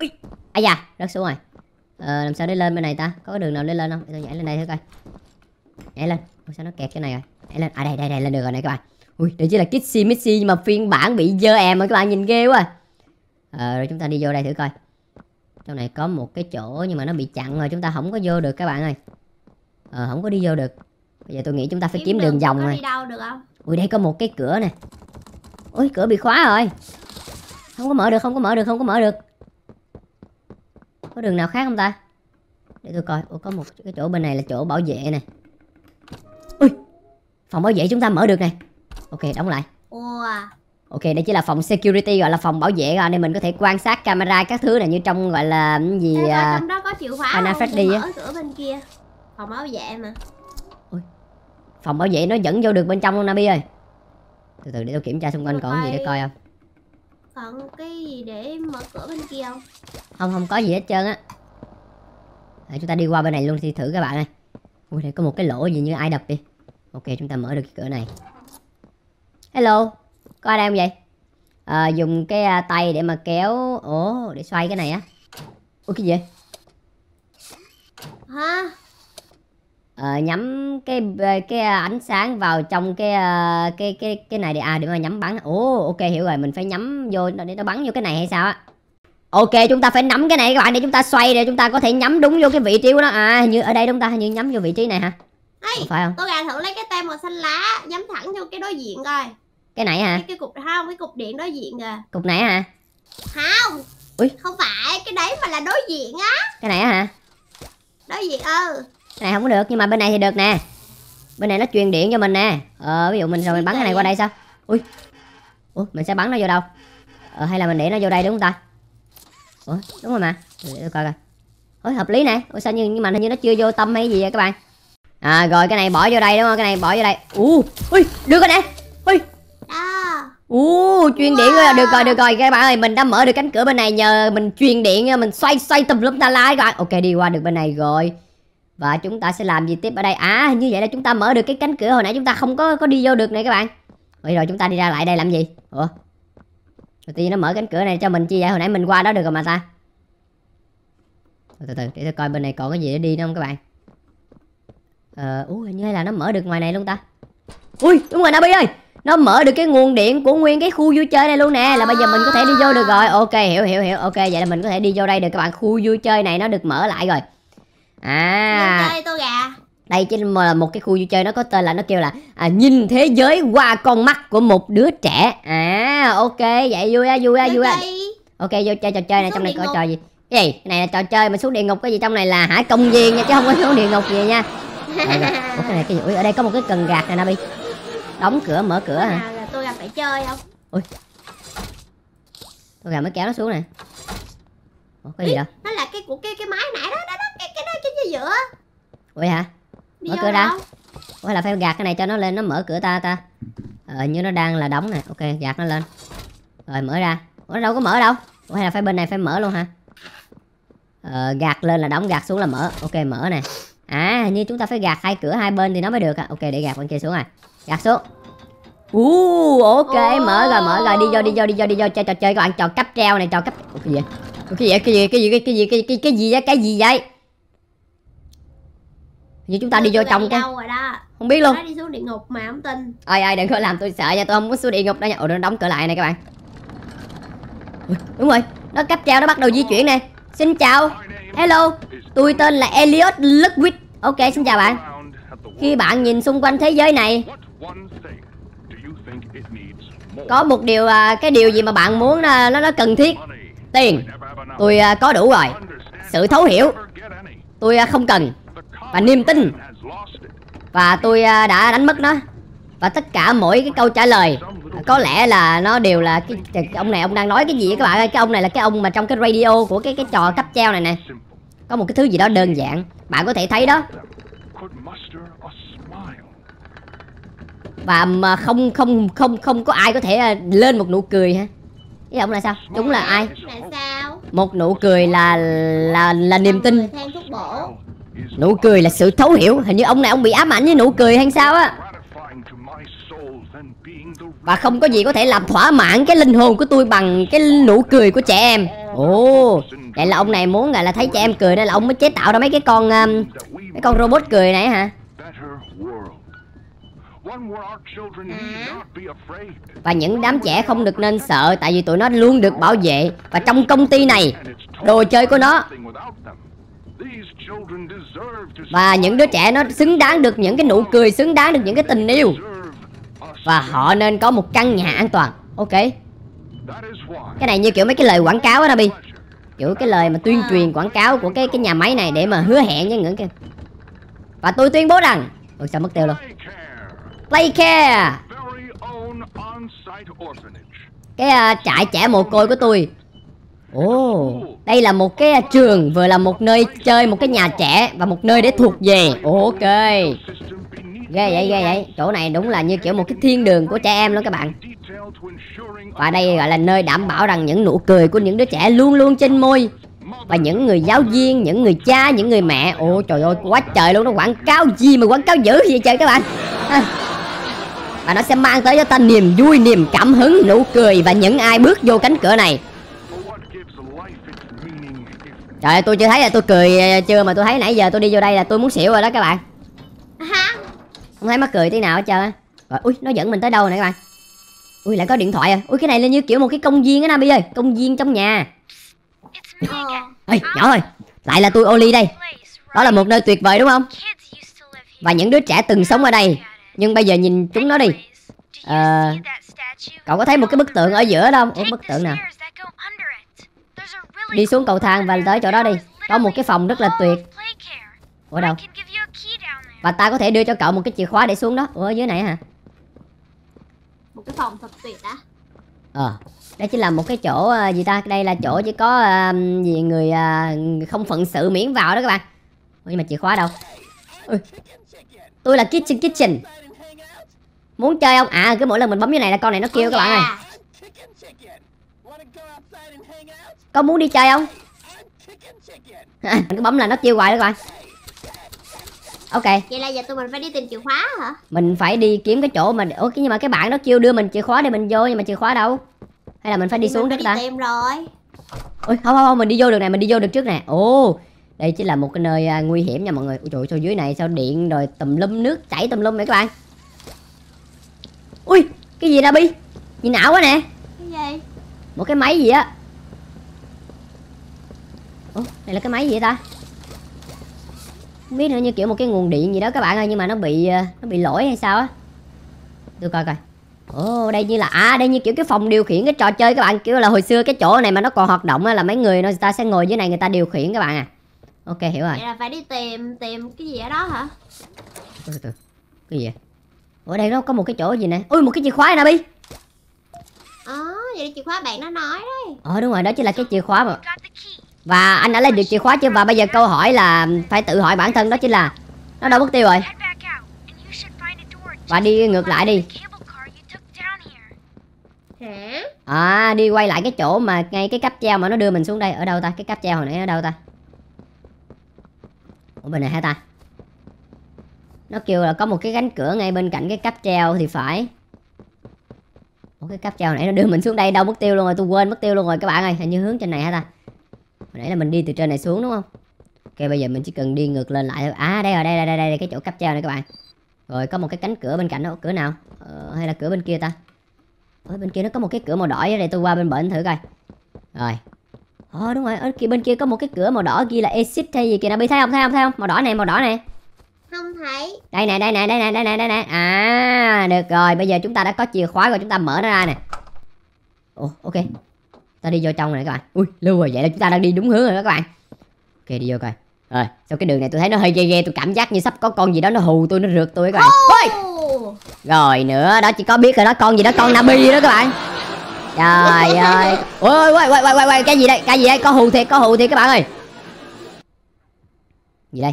Ui, ai da rớt xuống rồi. Ờ, làm sao để lên bên này ta? Có cái đường nào để lên không? Để tôi nhảy lên đây thử coi. Nhảy lên. Ủa, sao nó kẹt cái này rồi? Nhảy lên. À đây đây đây lên được rồi này các bạn. Ui đây chỉ là Kissy Missy nhưng mà phiên bản bị dơ em rồi các bạn nhìn ghê quá. Ờ, rồi chúng ta đi vô đây thử coi. Trong này có một cái chỗ nhưng mà nó bị chặn rồi chúng ta không có vô được các bạn ơi. Ờ không có đi vô được. Bây giờ tôi nghĩ chúng ta phải kiếm đường vòng có rồi. đi đâu được không? Ui đây có một cái cửa nè. Ui cửa bị khóa rồi. Không có mở được không có mở được không có mở được Có đường nào khác không ta? Để tôi coi. Ủa có một cái chỗ bên này là chỗ bảo vệ nè. Ui Phòng bảo vệ chúng ta mở được nè Ok đóng lại. Ủa. Ok đây chỉ là phòng security gọi là phòng bảo vệ rồi. Nên mình có thể quan sát camera các thứ này Như trong gọi là gì Ê, à, trong đó có chìa khóa không? Freddy mở cửa bên kia. Phòng bảo vệ mà. Phòng bảo vệ nó dẫn vô được bên trong luôn Nabi ơi. Từ từ để tôi kiểm tra xung quanh còn gì để coi không Còn cái gì để mở cửa bên kia không? không không có gì hết trơn á. Để chúng ta đi qua bên này luôn thì thử các bạn ơi. Ui đây có một cái lỗ gì như ai đập đi. Ok chúng ta mở được cái cửa này. Hello có ai đây không vậy? À, dùng cái à, tay để mà kéo ồ để xoay cái này á. Ủa cái gì vậy? Hả? Ờ, nhắm cái cái ánh sáng vào trong cái à, cái cái cái này để à để mà nhắm bắn ồ ok hiểu rồi mình phải nhắm vô để nó bắn vô cái này hay sao á ok chúng ta phải nắm cái này các bạn để chúng ta xoay để chúng ta có thể nhắm đúng vô cái vị trí của nó à như ở đây chúng ta hình như nhắm vô vị trí này hả Ê, phải không tôi gà thử lấy cái tem màu xanh lá nhắm thẳng vô cái đối diện coi. cái này hả Cái, cái cục không, cái cục điện đối diện kìa. cục này hả Không. Ui. Không phải, cái đấy mà là đối diện á. cái này hả Đối diện ừ. Này không có được nhưng mà bên này thì được nè. Bên này nó truyền điện cho mình nè. Ờ ví dụ mình rồi mình bắn cái này qua đây sao? Ui. Ủa mình sẽ bắn nó vô đâu? Ờ hay là mình để nó vô đây đúng không ta? Ủa đúng rồi mà. Để coi coi. Ôi hợp lý nè. Ủa sao nhưng, nhưng mà hình như nó chưa vô tâm hay gì vậy các bạn? À rồi cái này bỏ vô đây đúng không? Cái này bỏ vô đây. U ui được rồi nè. Ui. U truyền điện rồi được rồi được rồi. Các bạn ơi mình đã mở được cánh cửa bên này nhờ mình truyền điện mình xoay xoay tùm lum ta la các bạn. Ok đi qua được bên này rồi và chúng ta sẽ làm gì tiếp ở đây? À như vậy là chúng ta mở được cái cánh cửa hồi nãy chúng ta không có có đi vô được này các bạn. Vậy rồi chúng ta đi ra lại đây làm gì? Ủa? Rồi tự nhiên nó mở cánh cửa này cho mình chi vậy? Hồi nãy mình qua đó được rồi mà ta. Từ từ để tôi coi bên này còn cái gì để đi nữa không các bạn? Ờ uh, hình như là nó mở được ngoài này luôn ta. Ui đúng rồi Nabi ơi. Nó mở được cái nguồn điện của nguyên cái khu vui chơi này luôn nè là bây giờ mình có thể đi vô được rồi. Ok hiểu hiểu hiểu. Ok vậy là mình có thể đi vô đây được các bạn. Khu vui chơi này nó được mở lại rồi à. Chơi tôi gà. đây chính là một cái khu vui chơi nó có tên là nó kêu là à, nhìn thế giới qua con mắt của một đứa trẻ. À ok vậy vui á vui á vui á. ok vô chơi trò chơi này trong này có trò gì. Cái gì? Cái này là trò chơi mà xuống địa ngục cái gì trong này là hả? Công viên nha chứ không có xuống địa ngục gì nha. Rồi. ủa cái này cái gì? Ui ở đây có một cái cần gạt này Nabi. Đóng cửa mở cửa hả? là tôi gặp phải chơi không? tôi gà mới kéo nó xuống nè. Ủa cái gì vậy? Nó là cái của cái cái máy nãy đó, đó, đó đó cái cái giữa. ui hả? Đi Mở cửa ra. hay là phải gạt cái này cho nó lên nó mở cửa ta ta. Ờ như nó đang là đóng nè. Ok gạt nó lên. Rồi mở ra. Ủa nó đâu có mở đâu. Ủa hay là phải bên này phải mở luôn hả? Ờ gạt lên là đóng gạt xuống là mở. Ok mở nè. À hình như chúng ta phải gạt hai cửa hai bên thì nó mới được à Ok để gạt bên kia xuống à Gạt xuống. Uh, ok mở rồi mở rồi. Đi vô đi vô đi vô đi vô. Chơi trò chơi các bạn trò cắp treo này trò cắp Ủa, cái gì cái gì cái gì cái gì cái gì cái gì cái gì vậy? Cái gì vậy như chúng ta đi vô trong cái không biết luôn. đi xuống địa ngục mà không tin. Ơi ơi đừng có làm tôi sợ nha tôi không muốn xuống địa ngục đâu nha. Ủa nó đóng cửa lại này các bạn. Ui, đúng rồi nó cắp treo nó bắt đầu di chuyển nè. Xin chào. Hello tôi tên là Elliot Ludwig. Ok xin chào bạn. Khi bạn nhìn xung quanh thế giới này có một điều à, cái điều gì mà bạn muốn à, nó nó cần thiết? Tiền. Tôi à, có đủ rồi. Sự thấu hiểu. Tôi không cần và niềm tin. Và tôi à, đã đánh mất nó. Và tất cả mỗi cái câu trả lời có lẽ là nó đều là cái, cái ông này ông đang nói cái gì các bạn ơi. Cái ông này là cái ông mà trong cái radio của cái cái trò cắp treo này nè. Có một cái thứ gì đó đơn giản. Bạn có thể thấy đó. Và mà không không không không có ai có thể à, lên một nụ cười hả? Cái ông là sao? Chúng là ai? Là sao? Một nụ cười là là là niềm tin Nụ cười là sự thấu hiểu. Hình như ông này ông bị ám ảnh với nụ cười hay sao á? Và không có gì có thể làm thỏa mãn cái linh hồn của tôi bằng cái nụ cười của trẻ em. Ồ vậy là ông này muốn là, là thấy trẻ em cười nên là ông mới chế tạo ra mấy cái con um, Mấy con robot cười này hả? Và những đám trẻ không được nên sợ tại vì tụi nó luôn được bảo vệ. Và trong công ty này đồ chơi của nó và những đứa trẻ nó xứng đáng được những cái nụ cười xứng đáng được những cái tình yêu. Và họ nên có một căn nhà an toàn. Ok? Cái này như kiểu mấy cái lời quảng cáo á Nabi kiểu cái lời mà tuyên truyền quảng cáo của cái cái nhà máy này để mà hứa hẹn với những cái và tôi tuyên bố rằng ôi sao mất tiêu luôn. Play care. Cái à, trại trẻ mồ côi của tôi ồ. Đây là một cái à, trường, vừa là một nơi chơi, một cái nhà trẻ và một nơi để thuộc về. Ok. Ghê vậy ghê vậy. Chỗ này đúng là như kiểu một cái thiên đường của trẻ em luôn các bạn. Và đây gọi là nơi đảm bảo rằng những nụ cười của những đứa trẻ luôn luôn trên môi. Và những người giáo viên, những người cha, những người mẹ. Ồ, trời ơi, quá trời luôn nó quảng cáo gì mà quảng cáo dữ vậy trời các bạn? À. và nó sẽ mang tới cho ta niềm vui, niềm cảm hứng, nụ cười và những ai bước vô cánh cửa này trời ơi tôi chưa thấy là tôi cười ờ, chưa mà tôi thấy nãy giờ tôi đi vô đây là tôi muốn xỉu rồi đó các bạn. Không thấy mắc cười tí nào hết trơn á. Rồi ui nó dẫn mình tới đâu nè các bạn? Ui lại có điện thoại à? Ui cái này là như kiểu một cái công viên á Nabi ơi công viên trong nhà. Ê nhỏ ơi lại là tôi Oli đây. Đó là một nơi tuyệt vời đúng không? Và những đứa trẻ từng sống ở đây. Nhưng bây giờ nhìn chúng nó đi. Ờ, statue? cậu có thấy một cái bức tượng ở giữa đâu ủa bức tượng nào đi xuống cầu thang và tới chỗ đó đi. Có một cái phòng rất là tuyệt. Ở đâu? Và ta có thể đưa cho cậu một cái chìa khóa để xuống đó. Ủa dưới này hả? Một cái phòng thật tuyệt á. Ờ đây chính là một cái chỗ ờ, gì ta? Đây là chỗ chỉ có ờ, gì người ờ, không phận sự miễn vào đó các bạn. Ủa, nhưng mà chìa khóa đâu? Ui. tôi là kitchen kitchen. Muốn chơi không? À cứ mỗi lần mình bấm như này là con này nó kêu các bạn ơi có muốn đi chơi không? Mình cứ bấm là nó kêu hoài đó các bạn ok. Vậy là giờ tụi mình phải đi tìm chìa khóa hả? Mình phải đi kiếm cái chỗ mà ủa nhưng mà cái bạn đó kêu đưa mình chìa khóa để mình vô nhưng mà chìa khóa đâu? Hay là mình phải đi Thì xuống trước ta? tìm rồi. Ôi không không không mình đi vô được này mình đi vô được trước nè. Ồ đây chính là một cái nơi à, nguy hiểm nha mọi người. Ôi trời sao dưới này sao điện rồi tùm lum nước chảy tùm lum vậy các bạn? Ui cái gì đó bi? Nhìn ảo quá nè. Cái gì? Một cái máy gì á ủa này là cái máy gì vậy ta? Không biết nữa như kiểu một cái nguồn điện gì đó các bạn ơi nhưng mà nó bị ờ, nó bị lỗi hay sao á? Tôi coi coi. Ồ đây như là à đây như kiểu cái phòng điều khiển cái trò chơi các bạn. Kiểu là hồi xưa cái chỗ này mà nó còn hoạt động á là mấy người nó người ta sẽ ngồi dưới này người ta điều khiển các bạn à. Ok hiểu rồi. Vậy là phải đi tìm tìm cái gì ở đó hả? Từ từ cái gì vậy? Ở đây nó có một cái chỗ gì nè? Ui một cái chìa khóa nè bi. Ờ vậy là chìa khóa bạn nó nói đấy. Ờ đúng rồi đó chính là cái chìa khóa mà. Và anh đã lấy được chìa khóa chưa? Và bây giờ câu hỏi là phải tự hỏi bản thân đó chính là nó đâu mất tiêu rồi. Và đi ngược lại đi. À đi quay lại cái chỗ mà ngay cái cáp treo mà nó đưa mình xuống đây. Ở đâu ta? Cái cáp treo hồi nãy ở đâu ta? Ở bên này hả ta? Nó kêu là có một cái cánh cửa ngay bên cạnh cái cáp treo thì phải. Ủa cái cáp treo này nó đưa mình xuống đây đâu mất tiêu luôn rồi. Tôi quên mất tiêu luôn rồi. Các bạn ơi hình như hướng trên này hả ta nãy là mình đi từ trên này xuống đúng không ok bây giờ mình chỉ cần đi ngược lên lại thôi à đây rồi đây đây đây, đây cái chỗ cáp treo này các bạn rồi có một cái cánh cửa bên cạnh đó cửa nào ờ, hay là cửa bên kia ta ở bên kia nó có một cái cửa màu đỏ đây tôi qua bên bển thử coi rồi Ờ đúng rồi, ở kia bên kia có một cái cửa màu đỏ ghi là exit hay gì kìa nè, Bi thấy không, thấy không, thấy không? Màu đỏ này, màu đỏ này. Không thấy. Đây nè, đây nè, đây nè, đây nè, đây nè. À, được rồi, bây giờ chúng ta đã có chìa khóa rồi, chúng ta mở nó ra nè. Ồ, ok. Ta đi vô trong này các bạn. Ui, lưu rồi, vậy là chúng ta đang đi đúng hướng rồi đó các bạn. Ok, đi vô coi. Rồi, sau cái đường này tôi thấy nó hơi ghê ghê, tôi cảm giác như sắp có con gì đó nó hù tôi, nó rượt tôi các bạn. Ồ, Rồi nữa, đó chỉ có biết rồi đó, con gì đó, con Nabi đó các bạn. Trời ơi. Ôi ôi ôi ôi ôi cái gì đây? Cái gì đây? Có hù thiệt, có hù thiệt các bạn ơi. Gì đây?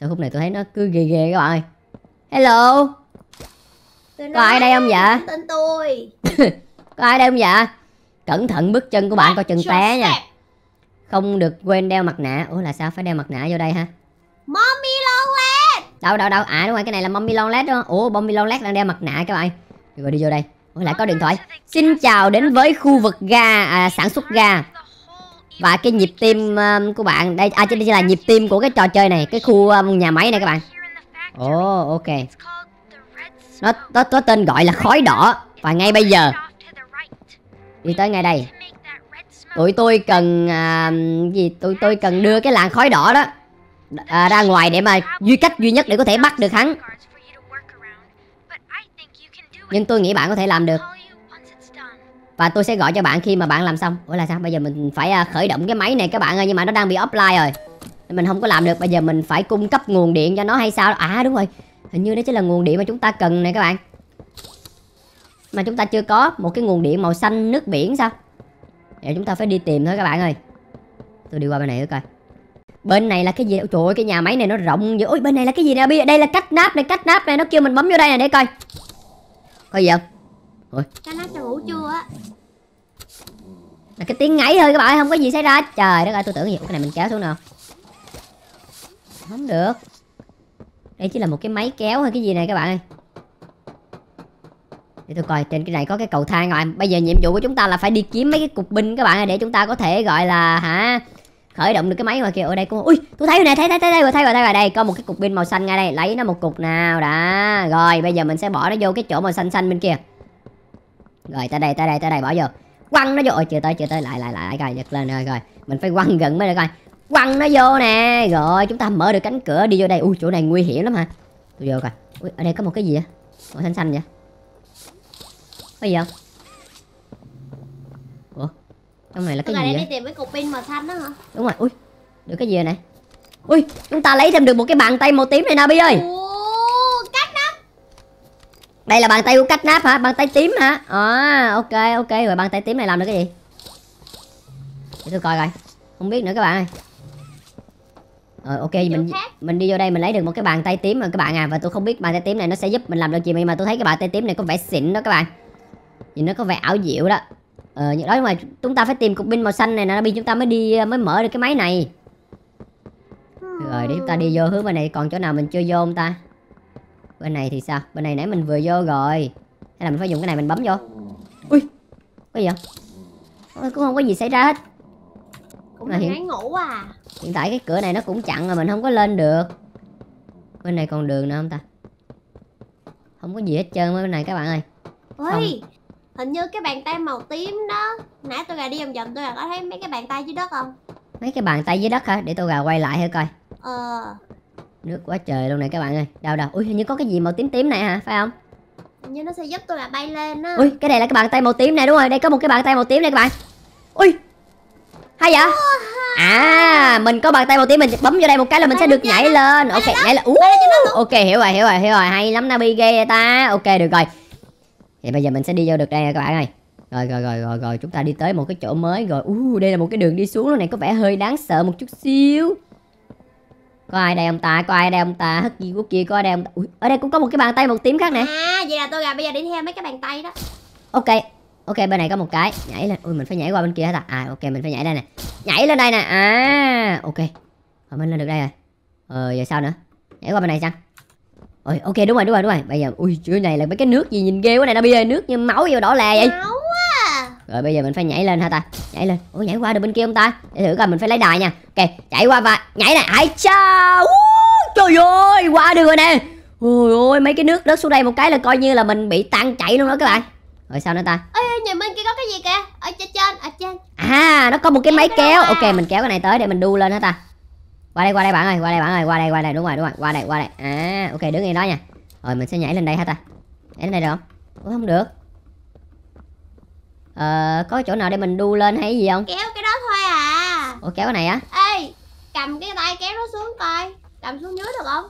Sao khúc này tôi thấy nó cứ ghê ghê các bạn ơi. Hello, tôi có ai đây không dạ? Tên tôi. Có ai đây không dạ? Cẩn thận bước chân của bạn coi chừng té nha. Không được quên đeo mặt nạ. Ủa là sao phải đeo mặt nạ vô đây ha? Mommy long lên. Đâu đâu đâu. À đúng rồi, cái này là Mommy Long Led đó. Ủa Mommy Long Led đang đeo mặt nạ các bạn. Rồi đi vô đây. Ủa lại có điện thoại. Xin chào đến với khu vực ga à, sản xuất ga. Và cái nhịp tim um, của bạn đây à đây là nhịp tim của cái trò chơi này cái khu um, nhà máy này các bạn ồ ok nó nó có tên gọi là khói đỏ. Và ngay bây giờ đi tới ngay đây. Tụi tôi cần à, gì? Tụi tôi cần đưa cái làn khói đỏ đó à, ra ngoài để mà duy cách duy nhất để có thể bắt được hắn. Nhưng tôi nghĩ bạn có thể làm được. Và tôi sẽ gọi cho bạn khi mà bạn làm xong. Ủa là sao? Bây giờ mình phải à, khởi động cái máy này. Các bạn ơi nhưng mà nó đang bị offline rồi. Mình không có làm được. Bây giờ mình phải cung cấp nguồn điện cho nó hay sao? À đúng rồi hình như đó chính là nguồn điện mà chúng ta cần này các bạn. Mà chúng ta chưa có một cái nguồn điện màu xanh nước biển sao? Giờ chúng ta phải đi tìm thôi các bạn ơi. Tôi đi qua bên này thử coi. Bên này là cái gì? Ôi, trời ơi cái nhà máy này nó rộng dữ. Ôi bên này là cái gì nè? Bây đây là cách nắp này cách nắp này. Nó kêu mình bấm vô đây nè để coi. Có gì không? Nắp cho ngủ chưa á. là cái tiếng ngáy thôi các bạn không có gì xảy ra. Trời đất ơi tôi tưởng gì? Cái này mình kéo xuống nào. Không được đây chỉ là một cái máy kéo hay cái gì này các bạn ơi. Để tôi coi, trên cái này có cái cầu thang rồi. Bây giờ nhiệm vụ của chúng ta là phải đi kiếm mấy cái cục binh các bạn ơi, để chúng ta có thể gọi là, hả, khởi động được cái máy ngoài kia. Ở đây có, ui, tôi thấy rồi này thấy thấy thấy thấy rồi thấy rồi thấy rồi. Đây, có một cái cục pin màu xanh ngay đây. Lấy nó một cục nào đã. Rồi, bây giờ mình sẽ bỏ nó vô cái chỗ màu xanh xanh bên kia. Rồi, tới đây tới đây tới đây, bỏ vô. Quăng nó vô. Ôi, chưa tới chưa tới. Lại lại lại, coi, giật lên rồi rồi. Mình phải quăng gần mới được, coi quăng nó vô nè. Rồi chúng ta mở được cánh cửa đi vô đây. Ui chỗ này nguy hiểm lắm hả? Tôi vô coi. Ui ở đây có một cái gì á màu xanh xanh vậy? Có gì không? Ủa trong này là Tôi cái là gì vậy? đi tìm cái cục pin màu xanh đó hả? đúng rồi. Ui được cái gì rồi này ui chúng ta lấy thêm được một cái bàn tay màu tím này nè bi ơi. Ồ, cách nắp. đây là bàn tay của cách nắp hả? Bàn tay tím hả? À ok ok. Rồi bàn tay tím này làm được cái gì? Để tôi coi coi. Không biết nữa các bạn ơi ờ ok mình khác. mình đi vô đây mình lấy được một cái bàn tay tím rồi các bạn à và tôi không biết bàn tay tím này nó sẽ giúp mình làm được gì nhưng mà tôi thấy cái bàn tay tím này có vẻ xịn đó các bạn. Nhìn nó có vẻ ảo diệu đó. Ờ nhưng đó nhưng mà chúng ta phải tìm cục pin màu xanh này nè bi chúng ta mới đi mới mở được cái máy này. Rồi để chúng ta đi vô hướng bên này còn chỗ nào mình chưa vô không ta? Bên này thì sao? Bên này nãy mình vừa vô rồi. Hay là mình phải dùng cái này mình bấm vô? Ui. Có gì không Ôi, cũng không có gì xảy ra hết. Cũng Mà là hiện- ngủ à. Hiện tại cái cửa này nó cũng chặn rồi mình không có lên được. Bên này còn đường nữa không ta? Không có gì hết trơn bên này các bạn ơi. Ôi, hình như cái bàn tay màu tím đó. Nãy tôi gà đi vòng vòng tôi gà có thấy mấy cái bàn tay dưới đất không? mấy cái bàn tay dưới đất hả? Để tôi gà quay lại thử coi. Ờ, nước quá trời luôn này các bạn ơi. Đâu đâu ui hình như có cái gì màu tím tím này hả? Phải không? Hình như nó sẽ giúp tôi là bay lên á. ui cái này là cái bàn tay màu tím này đúng rồi. Đây có một cái bàn tay màu tím này các bạn. Ui hay vậy? À mình có bàn tay màu tím mình bấm vô đây một cái là mình sẽ được nhảy lên. ok nhảy Ú, ok hiểu rồi hiểu rồi hiểu rồi. Hay lắm Nabi ghê ta. Ok được rồi. Thì bây giờ mình sẽ đi vô được đây các bạn ơi. Rồi rồi rồi rồi rồi chúng ta đi tới một cái chỗ mới rồi. U đây là một cái đường đi xuống này có vẻ hơi đáng sợ một chút xíu. Có ai đây ông ta? Có ai đây ông ta? Hất gì quốc kia có ai đây ông ta? Ui, ở đây cũng có một cái bàn tay màu tím khác nè. À vậy là tôi gà bây giờ đi theo mấy cái bàn tay đó. Ok ok bên này có một cái. Nhảy lên. Ui mình phải nhảy qua bên kia hả ta? À ok mình phải nhảy đây nè. Nhảy lên đây nè. À ok. Rồi mình lên được đây rồi. Ờ giờ sao nữa? Nhảy qua bên này chăng ôi ok đúng rồi đúng rồi đúng rồi. Bây giờ ui chỗ này là mấy cái nước gì nhìn ghê quá này. Nó giờ nước như máu vô đỏ lè vậy. Máu à. Rồi bây giờ mình phải nhảy lên hả ta? Nhảy lên. Ủa nhảy qua được bên kia không ta? Để thử coi mình phải lấy đài nha. Ok chạy qua và nhảy nè ai cha! Trời ơi qua được rồi nè. Ôi ôi mấy cái nước rớt xuống đây một cái là coi như là mình bị tan chảy luôn đó các bạn rồi sao nữa ta? Ê nhìn bên kia có cái gì kìa? Ở trên trên ở trên. À nó có một cái máy Kéo. ra. ok mình kéo cái này tới để mình đu lên hả ta. Qua đây qua đây bạn ơi qua đây bạn ơi qua đây qua đây đúng rồi đúng rồi. Qua đây qua đây. À ok đứng yên đó nha. Rồi mình sẽ nhảy lên đây hả ta? Nhảy lên đây được không? Ủa, không được. Ờ có chỗ nào để mình đu lên hay gì không? Kéo cái đó thôi à. Ủa kéo cái này á? Ê cầm cái tay kéo nó xuống coi. Cầm xuống dưới được không?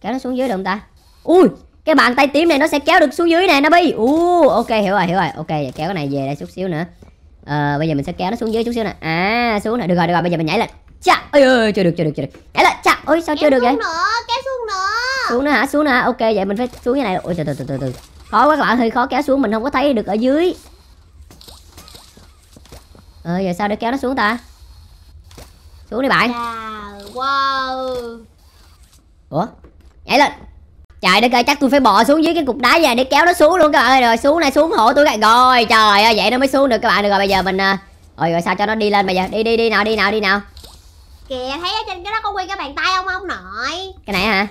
Kéo nó xuống dưới được không ta? Ui cái bàn tay tím này nó sẽ kéo được xuống dưới nè nó bi u ok hiểu rồi hiểu rồi. Ok kéo cái này về đây chút xíu nữa. Ờ bây giờ mình sẽ kéo nó xuống dưới chút xíu nè. À xuống nè. Được rồi được rồi bây giờ mình nhảy lên. Chà ơi ơi chưa được chưa được chưa được. Nhảy lên chà ôi sao chưa Kéo được vậy? nữa Kéo xuống nữa. Xuống nữa hả? Xuống nữa hả? Ok vậy mình phải xuống như này. Ôi từ từ từ từ từ. Khó quá các bạn hơi khó kéo xuống mình không có thấy được ở dưới. Ờ giờ sao để kéo nó xuống ta? Xuống đi bạn. Wow. Ủa? Nhảy lên trời đất ơi chắc tôi phải bò xuống dưới cái cục đá này để kéo nó xuống luôn các bạn ơi. Rồi xuống này xuống hộ tôi cái rồi trời ơi vậy nó mới xuống được các bạn. Được rồi bây giờ mình à, rồi rồi sao cho nó đi lên bây giờ? Đi đi đi nào đi nào đi nào. Kìa thấy ở trên cái đó có quy cái bàn tay không ông nội. Cái này hả?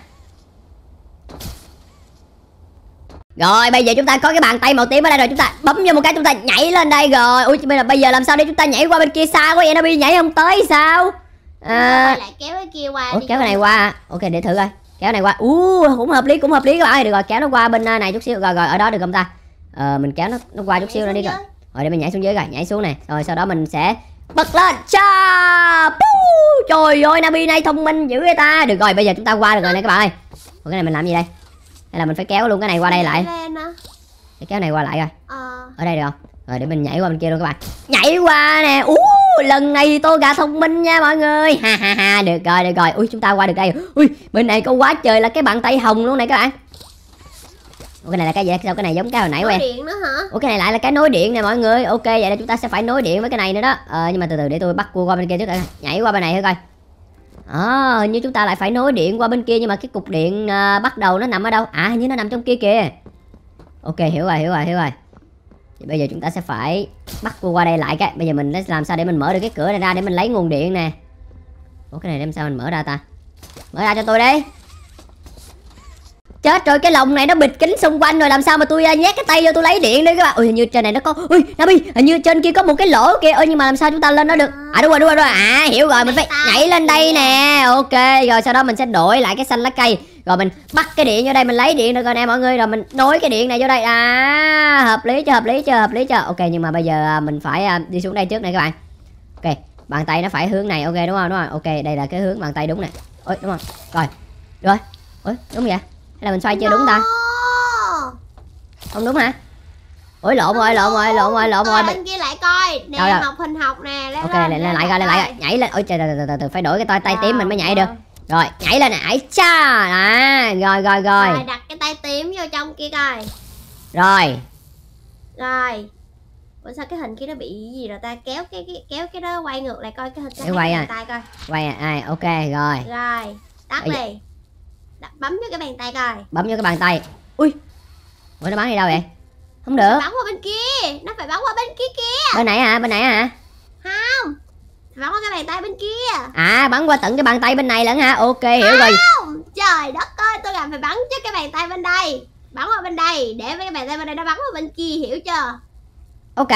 Rồi bây giờ chúng ta có cái bàn tay màu tím ở đây rồi. Chúng ta bấm vô một cái chúng ta nhảy lên đây rồi. Ui bây giờ bây giờ làm sao để chúng ta nhảy qua bên kia xa quá vậy? Nó bị nhảy không tới sao? À, lại kéo cái kia qua ủa kéo cái này qua. Ok để thử coi kéo này qua. U cũng hợp lý cũng hợp lý. Các bạn ơi được rồi kéo nó qua bên à, này chút xíu. Rồi rồi ở đó được không ta? Ờ mình kéo nó nó qua chút xíu nữa đi coi. rồi để mình nhảy xuống dưới rồi nhảy xuống này. Rồi sau đó mình sẽ bật lên. Cha trời ơi nabi này thông minh dữ vậy ta. Được rồi bây giờ chúng ta qua được rồi nè các bạn ơi. Ủa, cái này mình làm gì đây? Hay là mình phải kéo luôn cái này qua đây lại? Để kéo này qua lại rồi Ờ. Ở đây được không? Rồi để mình nhảy qua bên kia luôn các bạn. Nhảy qua nè. Ú lần này tôi gà thông minh nha mọi người. Ha ha ha được rồi được rồi. Ui chúng ta qua được đây. Ui bên này có quá trời là cái bàn tay hồng luôn này các bạn. Ủa cái này là cái gì? Sao cái này giống cái hồi nãy quen? điện nữa hả? Ủa cái này lại là cái nối điện nè mọi người. Ok vậy là chúng ta sẽ phải nối điện với cái này nữa đó. Ờ nhưng mà từ từ để tôi bắt cua qua bên kia trước đã. Nhảy qua bên này thử coi. Ờ hình như chúng ta lại phải nối điện qua bên kia nhưng mà cái cục điện ờ, bắt đầu nó nằm ở đâu? À hình như nó nằm trong kia kìa. Ok hiểu rồi hiểu rồi hiểu rồi thì bây giờ chúng ta sẽ phải bắt cô qua đây lại cái. Bây giờ mình sẽ làm sao để mình mở được cái cửa này ra để mình lấy nguồn điện nè. Ủa, cái này làm sao mình mở ra ta? Mở ra cho tôi đi chết rồi cái lồng này nó bịt kính xung quanh rồi làm sao mà tôi uh, nhét cái tay vô tôi lấy điện đi các bạn? Ui hình như trên này nó có ui Nabi hình như trên kia có một cái lỗ kìa. Ơi nhưng mà làm sao chúng ta lên đó được? À đúng rồi đúng rồi, đúng rồi. à hiểu rồi mình phải nhảy lên đây nè. Ok rồi sau đó mình sẽ đổi lại cái xanh lá cây. Rồi mình bắt cái điện vô đây mình lấy điện được rồi nè mọi người. Rồi mình nối cái điện này vô đây. À hợp lý chưa hợp lý chưa hợp lý chưa? Ok nhưng mà bây giờ à, mình phải à, đi xuống đây trước này các bạn. Ok bàn tay nó phải hướng này. Ok đúng không đúng không? Ok đây là cái hướng bàn tay đúng nè. Ôi đúng không? Rồi rồi. Ôi đúng vậy hay là mình xoay chưa đúng ta? Không đúng hả? Ôi lộn rồi lộn rồi lộn rồi lộn rồi. Bên kia lại coi. Nè đâu? học hình học nè lên ok lên lên lại coi lên lại coi. nhảy lên. Ôi trời từ từ từ từ phải đổi cái tay tay tím mình mới nhảy được. Rồi nhảy lên nè. Ấy cha à rồi rồi rồi. Rồi đặt cái tay tím vô trong kia coi. Rồi. Rồi. Ủa sao cái hình kia nó bị gì rồi ta? Kéo cái, cái kéo cái đó quay ngược lại coi cái hình Để quay cái à. tay coi. Quay à, à ok rồi. Rồi tắt đi bấm vô cái bàn tay coi. Bấm vô cái bàn tay. Ui ủa nó bắn đi đâu vậy? Không được. Bắn qua bên kia. Nó phải bắn qua bên kia kia bên này hả? Bên này hả? Không bắn qua cái bàn tay bên kia. À bắn qua tận cái bàn tay bên này lận hả? Ok hiểu rồi. không trời đất ơi tôi làm phải bắn trước cái bàn tay bên đây. Bắn qua bên đây để với cái bàn tay bên đây nó bắn qua bên kia hiểu chưa? Ok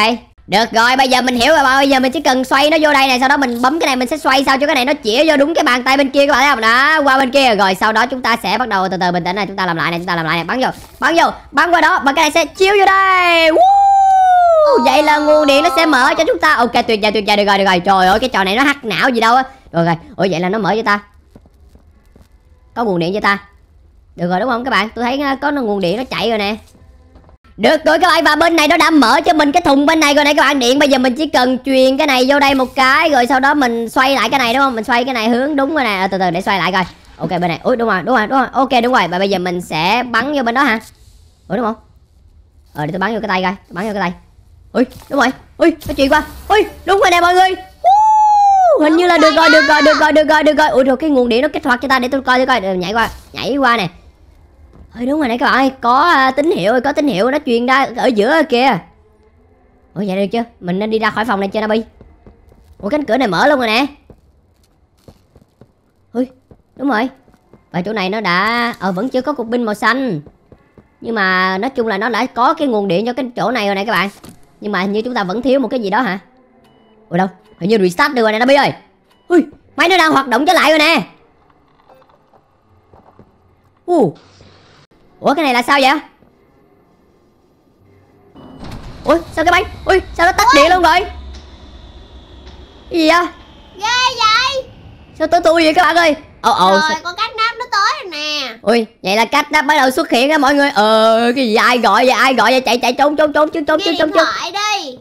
được rồi, bây giờ mình hiểu rồi bây giờ mình chỉ cần xoay nó vô đây này, sau đó mình bấm cái này mình sẽ xoay, sao cho cái này nó chĩa vô đúng cái bàn tay bên kia các bạn thấy không? Đó, qua bên kia. Rồi sau đó chúng ta sẽ bắt đầu từ từ bình tĩnh này. Chúng ta làm lại này, chúng ta làm lại này. Bắn vô bắn vô, bắn qua đó và cái này sẽ chiếu vô đây. Woo! vậy là nguồn điện nó sẽ mở cho chúng ta. Ok, tuyệt vời tuyệt vời. Được rồi được rồi. Trời ơi, cái trò này nó hắc não gì đâu á. Rồi rồi, ủa, vậy là nó mở cho ta. Có nguồn điện cho ta. Được rồi, đúng không các bạn? Tôi thấy ờ, có nguồn điện nó chạy rồi nè được rồi các bạn và bên này nó đã mở cho mình cái thùng bên này rồi này các bạn. Điện bây giờ mình chỉ cần truyền cái này vô đây một cái rồi sau đó mình xoay lại cái này đúng không? Mình xoay cái này hướng đúng rồi nè. À, từ từ để xoay lại coi. Ok bên này. Ui đúng rồi đúng rồi đúng rồi. Ok đúng rồi. Và bây giờ mình sẽ bắn vô bên đó hả? Ủa đúng không? Ờ để tôi bắn vô cái tay coi. Tôi bắn vô cái tay. Ui đúng rồi. Ui nó chuyển qua ui đúng rồi nè mọi người. Woo! hình như là được rồi được rồi được rồi được rồi được rồi. Ui rồi cái nguồn điện nó kích hoạt cho ta để tôi coi tôi coi. Ờ, nhảy qua nhảy qua nè ơi đúng rồi nè các bạn ơi, có à, tín hiệu có tín hiệu nó truyền ra ở giữa kìa ủa vậy được chưa mình nên đi ra khỏi phòng này chưa Nabi. Ủa, cánh cửa này mở luôn rồi nè. Ui, đúng rồi. Và chỗ này nó đã ờ vẫn chưa có cục pin màu xanh. Nhưng mà nói chung là nó đã có cái nguồn điện cho cái chỗ này rồi nè các bạn. Nhưng mà hình như chúng ta vẫn thiếu một cái gì đó hả? Ủa, đâu? Hình như restart được rồi nè Nabi ơi. Ui, máy nó đang hoạt động trở lại rồi nè. Uh ủa cái này là sao vậy? Ui sao cái bánh? Ui sao nó tắt điện luôn rồi cái gì vậy? Ghê vậy? Sao tới tôi vậy các bạn ơi? Ồ ồ rồi sao- con cắt nắp nó tới rồi nè. Ui vậy là cách đã bắt đầu xuất hiện á mọi người. Ờ cái gì ai gọi vậy? Ai gọi vậy? Chạy chạy trốn trốn trốn trốn trốn trốn trốn trốn. đi.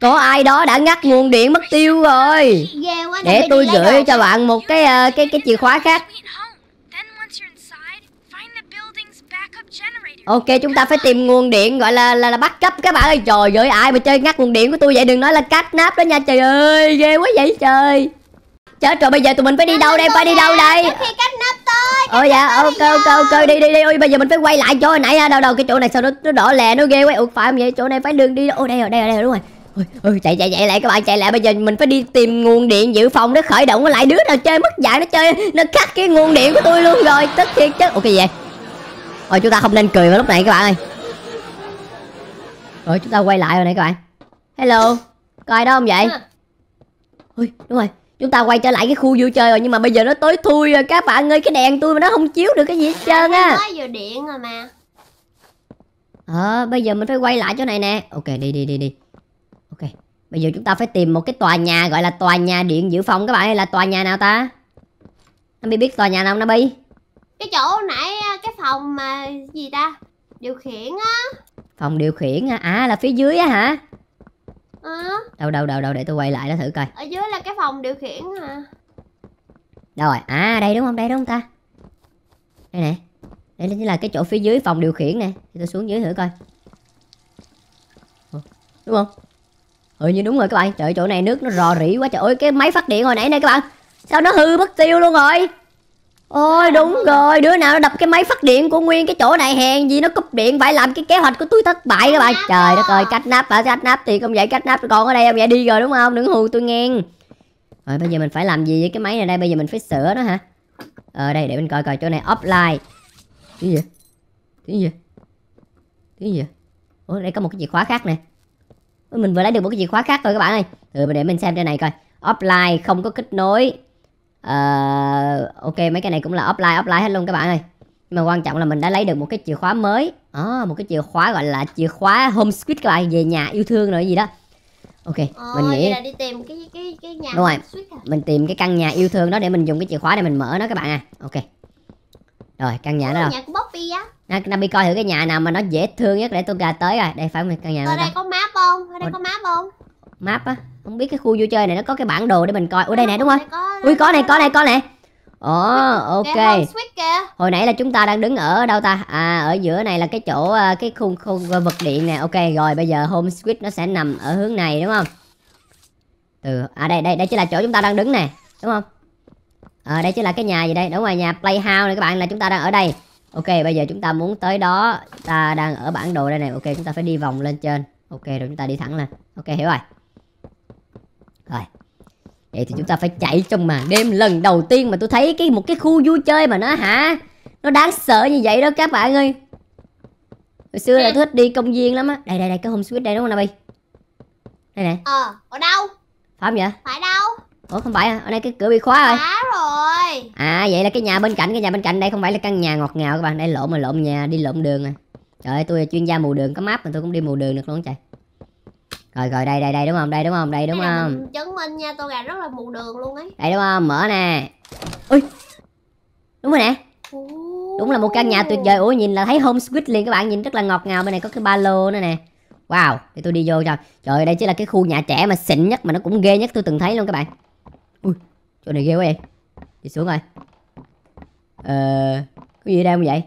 Có ai đó đã ngắt nguồn điện mất tiêu rồi. Để tôi gửi cho bạn một cái ờ, cái cái chìa khóa khác ok chúng ta phải tìm nguồn điện gọi là là, là bắt cấp các bạn ơi. Trời ơi ai mà chơi ngắt nguồn điện của tôi vậy? Đừng nói là cắt nắp đó nha. Trời ơi ghê quá vậy trời. Chết rồi bây giờ tụi mình phải đi đâu đây? Phải đi đâu đây? Cắt nắp Ồ dạ ok ok ok. Đi đi đi. Ôi bây giờ mình phải quay lại chỗ hồi nãy ha. Đâu đâu cái chỗ này sao nó nó đỏ lè nó ghê quá. Ủa phải không vậy? Chỗ này phải đường đi ô đây rồi đây rồi đây rồi đúng rồi. Ôi, ôi chạy chạy chạy lại các bạn chạy lại. Bây giờ mình phải đi tìm nguồn điện dự phòng để khởi động. Lại đứa nào chơi mất dạy nó chơi nó cắt cái nguồn điện của tôi luôn rồi. Tức thiệt chứ. Ok vậy rồi chúng ta không nên cười vào lúc này các bạn ơi. Rồi chúng ta quay lại rồi này các bạn. Hello có ai đó không vậy? Ui đúng rồi chúng ta quay trở lại cái khu vui chơi rồi nhưng mà bây giờ nó tối thui rồi. Các bạn ơi cái đèn tôi mà nó không chiếu được cái gì hết trơn á. mới vừa điện rồi mà. Ờ bây giờ mình phải quay lại chỗ này nè. Ok đi đi đi đi. Ok bây giờ chúng ta phải tìm một cái tòa nhà gọi là tòa nhà điện dự phòng các bạn ơi. Là tòa nhà nào ta? Nó biết biết tòa nhà nào cái chỗ nãy cái phòng mà gì ta? Điều khiển á. Phòng điều khiển hả? à là phía dưới á hả? Ờ, đâu đâu đâu đâu để tôi quay lại đó thử coi. Ở dưới là cái phòng điều khiển à đâu rồi à đây đúng không? Đây đúng không ta? Đây nè. Đây chính là cái chỗ phía dưới phòng điều khiển nè. Thì tôi xuống dưới thử coi. Đúng không? Ừ như đúng rồi các bạn. Trời chỗ này nước nó rò rỉ quá. Trời ơi cái máy phát điện hồi nãy này các bạn. Sao nó hư mất tiêu luôn rồi ôi, đúng rồi, đứa nào nó đập cái máy phát điện của nguyên cái chỗ này hèn gì, nó cúp điện phải làm cái kế hoạch của tôi thất bại các bạn. Trời đất ơi, cách nắp hả? Cách nắp thì không vậy cách nắp, còn ở đây không vậy đi rồi đúng không? Đừng hù tôi nghe. Rồi, bây giờ mình phải làm gì với cái máy này đây? Bây giờ mình phải sửa nó hả? Ờ đây, để mình coi coi chỗ này offline. Cái gì cái gì cái gì ủa, đây có một cái chìa khóa khác nè. Mình vừa lấy được một cái chìa khóa khác rồi các bạn ơi. Ừ để mình xem trên này coi. Offline, không có kết nối. Ờ, ok mấy cái này cũng là offline offline hết luôn các bạn ơi. Nhưng mà quan trọng là mình đã lấy được một cái chìa khóa mới. À, một cái chìa khóa gọi là chìa khóa home sweet các bạn về nhà yêu thương rồi gì đó. Ok ờ, mình nghĩ là đi tìm cái cái cái nhà Đúng rồi. à mình tìm cái căn nhà yêu thương đó để mình dùng cái chìa khóa để mình mở nó các bạn à. Ok. Rồi căn nhà đó rồi nhà của Bobby á. Nam đi coi thử cái nhà nào mà nó dễ thương nhất để tôi gà tới rồi. Đây phải không? Căn nhà ở đây có map không? Ở đây có map không map á không biết cái khu vui chơi này nó có cái bản đồ để mình coi. Ủa đây nè đúng không? ui có này có này có nè ồ ok. hồi nãy là chúng ta đang đứng ở đâu ta? À ở giữa này là cái chỗ à, cái khu khu vực điện nè. Ok rồi bây giờ home switch nó sẽ nằm ở hướng này đúng không? Từ à đây đây đây chính là chỗ chúng ta đang đứng nè đúng không? Ờ đây chính là cái nhà gì đây? Đúng rồi nhà playhouse này các bạn là chúng ta đang ở đây. Ok bây giờ chúng ta muốn tới đó ta đang ở bản đồ đây này ok chúng ta phải đi vòng lên trên. Ok rồi chúng ta đi thẳng lên. Ok hiểu rồi rồi. Vậy thì chúng ta phải chạy trong màn đêm lần đầu tiên mà tôi thấy cái một cái khu vui chơi mà nó hả? Nó đáng sợ như vậy đó các bạn ơi. Hồi xưa là tôi thích đi công viên lắm á. Đây đây đây cái home switch đây đúng không Nabi đây nè. Ờ ở đâu? Phải không vậy? Phải đâu. Ủa không phải à? Ở đây cái cửa bị khóa rồi. Phá rồi. À vậy là cái nhà bên cạnh cái nhà bên cạnh đây không phải là căn nhà ngọt ngào các bạn. Đây lộn mà lộn nhà đi lộn đường à. Trời ơi tôi là chuyên gia mù đường có map mà tôi cũng đi mù đường được luôn trời rồi rồi đây đây đây đúng không đây đúng không đây đúng Cái này không mình chứng minh nha tôi gà rất là mù đường luôn ấy đây đúng không mở nè ui đúng rồi nè đúng là một căn nhà tuyệt vời. Ủa nhìn là thấy home sweet liền các bạn, nhìn rất là ngọt ngào. Bên này có cái ba lô nữa nè. Wow, để tôi đi vô cho. Trời ơi, đây chính là cái khu nhà trẻ mà xịn nhất mà nó cũng ghê nhất tôi từng thấy luôn các bạn. Ui, chỗ này ghê quá vậy. Đi xuống rồi. Ờ, cái gì đây không vậy?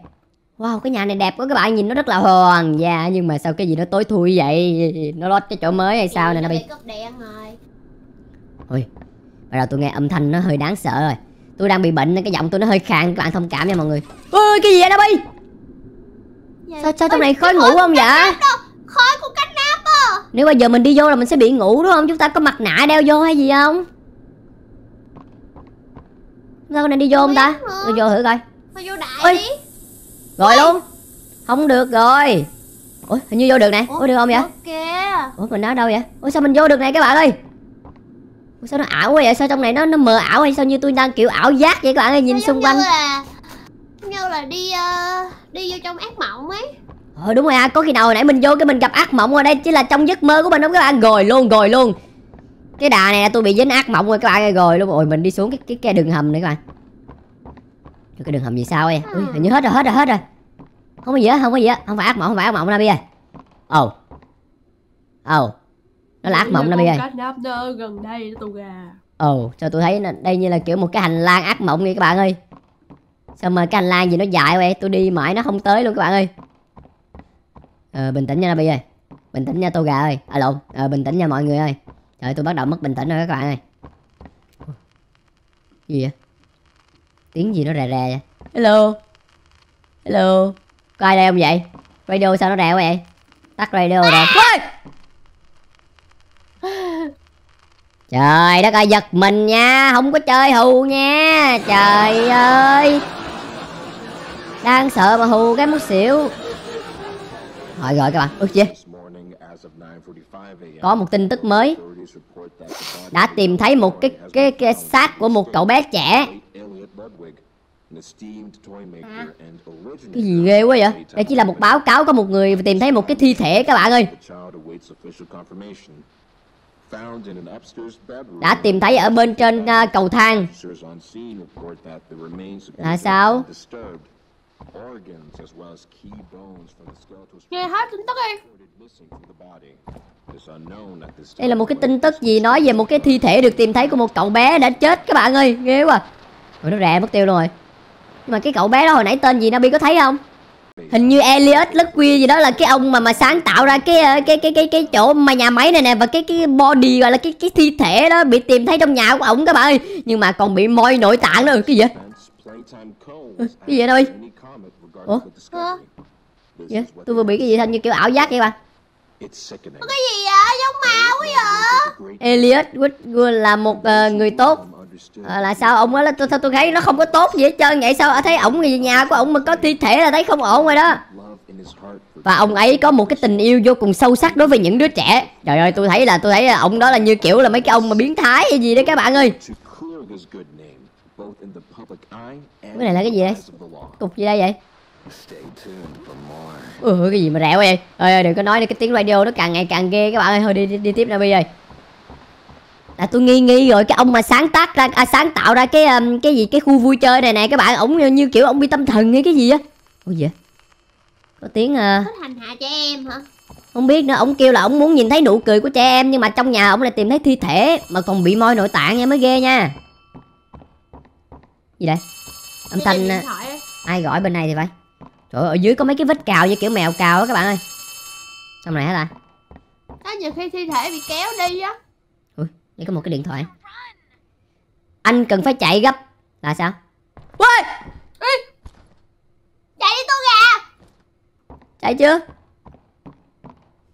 Wow, cái nhà này đẹp quá các bạn, nhìn nó rất là hoàng gia nhưng mà sao cái gì nó tối thui vậy? Nó lót cái chỗ mới hay sao nè nó bị. cúp điện rồi Ôi, bây giờ tôi nghe âm thanh nó hơi đáng sợ rồi. Tôi đang bị bệnh nên cái giọng tôi nó hơi khàn, các bạn thông cảm nha mọi người. Ôi, cái gì vậy Nabi? Gì? Sao sao trong này khói ngủ không vậy? khói của cách nắp á Nếu bây giờ mình đi vô là mình sẽ bị ngủ đúng không? Chúng ta có mặt nạ đeo vô hay gì không? Ta có nên đi vô không ta? Tôi vô thử coi. thôi vô đại Ôi. đi Rồi luôn. Không được rồi. Ủa, hình như vô được nè. Ủa được không vậy? ok Ủa mình nói đâu vậy? Ủa sao mình vô được này các bạn ơi? Ủa sao nó ảo quá vậy? Sao trong này nó nó mờ ảo hay sao như tôi đang kiểu ảo giác vậy các bạn ơi nhìn Nó xung quanh. giống như là đi ờ, đi vô trong ác mộng ấy Ờ đúng rồi à, có khi nào hồi nãy mình vô cái mình gặp ác mộng rồi đây chỉ là trong giấc mơ của mình không các bạn? Rồi luôn, rồi luôn. Cái đà này là tôi bị dính ác mộng rồi các bạn ơi, rồi luôn. Rồi mình đi xuống cái cái cái đường hầm này các bạn. Rồi cái đường hầm gì sao vậy? Ui, hình như hết rồi, hết rồi, hết rồi. Không có gì hết, không có gì hết. Không phải ác mộng, không phải ác mộng Nabi ơi. Ồ. Ồ. Nó là ác mộng Nabi ơi. Gần đây tù gà Ồ, sao tôi thấy đây như là kiểu một cái hành lang ác mộng vậy các bạn ơi. Sao mà cái hành lang gì nó dài vậy? Tôi đi mãi nó không tới luôn các bạn ơi. Ờ, bình tĩnh nha Nabi ơi. Bình tĩnh nha Tô Gà ơi. À lộn, ờ, bình tĩnh nha mọi người ơi. Trời tôi bắt đầu mất bình tĩnh rồi các bạn ơi. Gì vậy? Tiếng gì nó rè rè vậy? Hello. Hello. Có ai đây không vậy? Radio sao nó rè quá vậy? Tắt radio rồi. Ôi! Trời đất ơi giật mình nha Không có chơi hù nha Trời ơi Đang sợ mà hù cái muốn xỉu Rồi rồi các bạn Ước gì Có một tin tức mới Đã tìm thấy một cái cái, cái xác của một cậu bé trẻ Cái gì ghê quá vậy? Đây chỉ là một báo cáo có một người tìm thấy một cái thi thể các bạn ơi. Đã tìm thấy ở bên trên à, cầu thang. Là sao? nghe hết tin tức đi. Đây là một cái tin tức gì nói về một cái thi thể được tìm thấy của một cậu bé đã chết các bạn ơi. Ghê quá Rồi nó rè mất tiêu luôn rồi. Nhưng mà cái cậu bé đó hồi nãy tên gì Nabi có thấy không? Hình như Elliot Luckwell gì đó là cái ông mà mà sáng tạo ra cái ờ, cái cái cái cái chỗ mà nhà máy này nè và cái cái body gọi là cái cái thi thể đó bị tìm thấy trong nhà của ổng các bạn ơi. Nhưng mà còn bị moi nội tạng nữa cái gì vậy? Cái gì vậy Nabi? Ủa? Hả? Dạ, tôi vừa bị cái gì thành như kiểu ảo giác vậy bạn cái gì vậy? Giống ma quá vậy? Elliot Woodward là một ờ, người tốt Ờ, là sao? ông là tôi, tôi tôi thấy nó không có tốt gì hết trơn vậy? Sao thấy ổng người nhà của ổng mà có thi thể là thấy không ổn rồi đó? Và ông ấy có một cái tình yêu vô cùng sâu sắc đối với những đứa trẻ. Trời ơi tôi thấy là tôi thấy là ông đó là như kiểu là mấy cái ông mà biến thái hay gì đấy các bạn ơi. Cái này là cái gì đấy? cục gì đây vậy? Ừ cái gì mà rẹo vậy? Ơi đừng có nói đi cái tiếng radio nó càng ngày càng ghê các bạn ơi. Thôi đi đi, đi tiếp Nabi ơi là tôi nghi nghi rồi cái ông mà sáng tác ra à, sáng tạo ra cái um, cái gì cái khu vui chơi này nè các bạn ổng như, kiểu ông bị tâm thần hay cái gì á. Ủa gì vậy? Có tiếng ờ, thích hành hạ trẻ em hả? không biết nữa ông kêu là ông muốn nhìn thấy nụ cười của trẻ em nhưng mà trong nhà ông lại tìm thấy thi thể mà còn bị moi nội tạng nha mới ghê nha. Gì đây? Âm thanh ờ, ai gọi bên này thì phải. Trời ơi ở dưới có mấy cái vết cào như kiểu mèo cào á các bạn ơi. Xong này hả ta? Có nhiều khi thi thể bị kéo đi á đây có một cái điện thoại. Anh cần phải chạy gấp. Là sao? Ui! chạy đi tôi gà chạy chưa?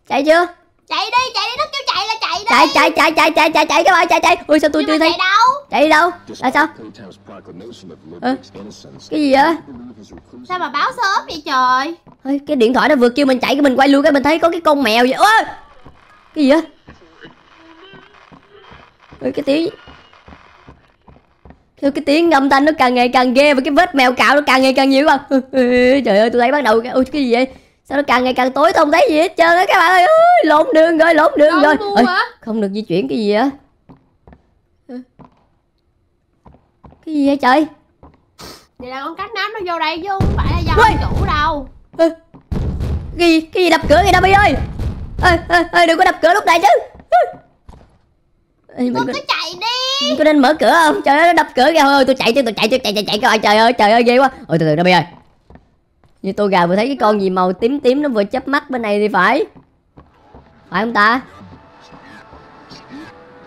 Chạy chưa? Chạy đi chạy đi nó kêu chạy là chạy đi. chạy chạy chạy chạy chạy chạy chạy các bạn chạy chạy. Ui sao tôi chưa thấy? chạy đâu? Chạy đi đâu? Là sao? Ơ, cái gì vậy? Sao mà báo sớm vậy trời? Ôi, cái điện thoại nó vừa kêu mình chạy cái mình quay luôn cái mình thấy có cái con mèo vậy. Ôi cái gì á Ôi, cái tiếng. Cái, cái tiếng âm thanh nó càng ngày càng ghê và cái vết mèo cạo nó càng ngày càng nhiều không trời ơi tôi thấy bắt đầu cái ôi cái gì vậy? Sao nó càng ngày càng tối? Tôi không thấy gì hết trơn á các bạn ơi. Ôi, lộn đường rồi lộn đường rồi. mua Ôi, hả? không được di chuyển cái gì á cái gì vậy trời? Vậy là con cách nắm nó vô đây chứ không phải là do Ui. chủ đâu. Ê, cái gì? Cái gì đập cửa kìa Dobby ơi? Ê, ê, ê, đừng có đập cửa lúc này chứ Ê, mình Con có, cứ chạy đi. Mình có nên mở cửa không? Trời ơi nó đập cửa kìa thôi tôi chạy chứ tôi chạy chứ chạy chạy chạy. Bạn trời ơi trời ơi ghê quá. Ôi từ từ Dobby ơi như tôi gà vừa thấy cái con gì màu tím tím nó vừa chớp mắt bên này thì phải. Phải không ta?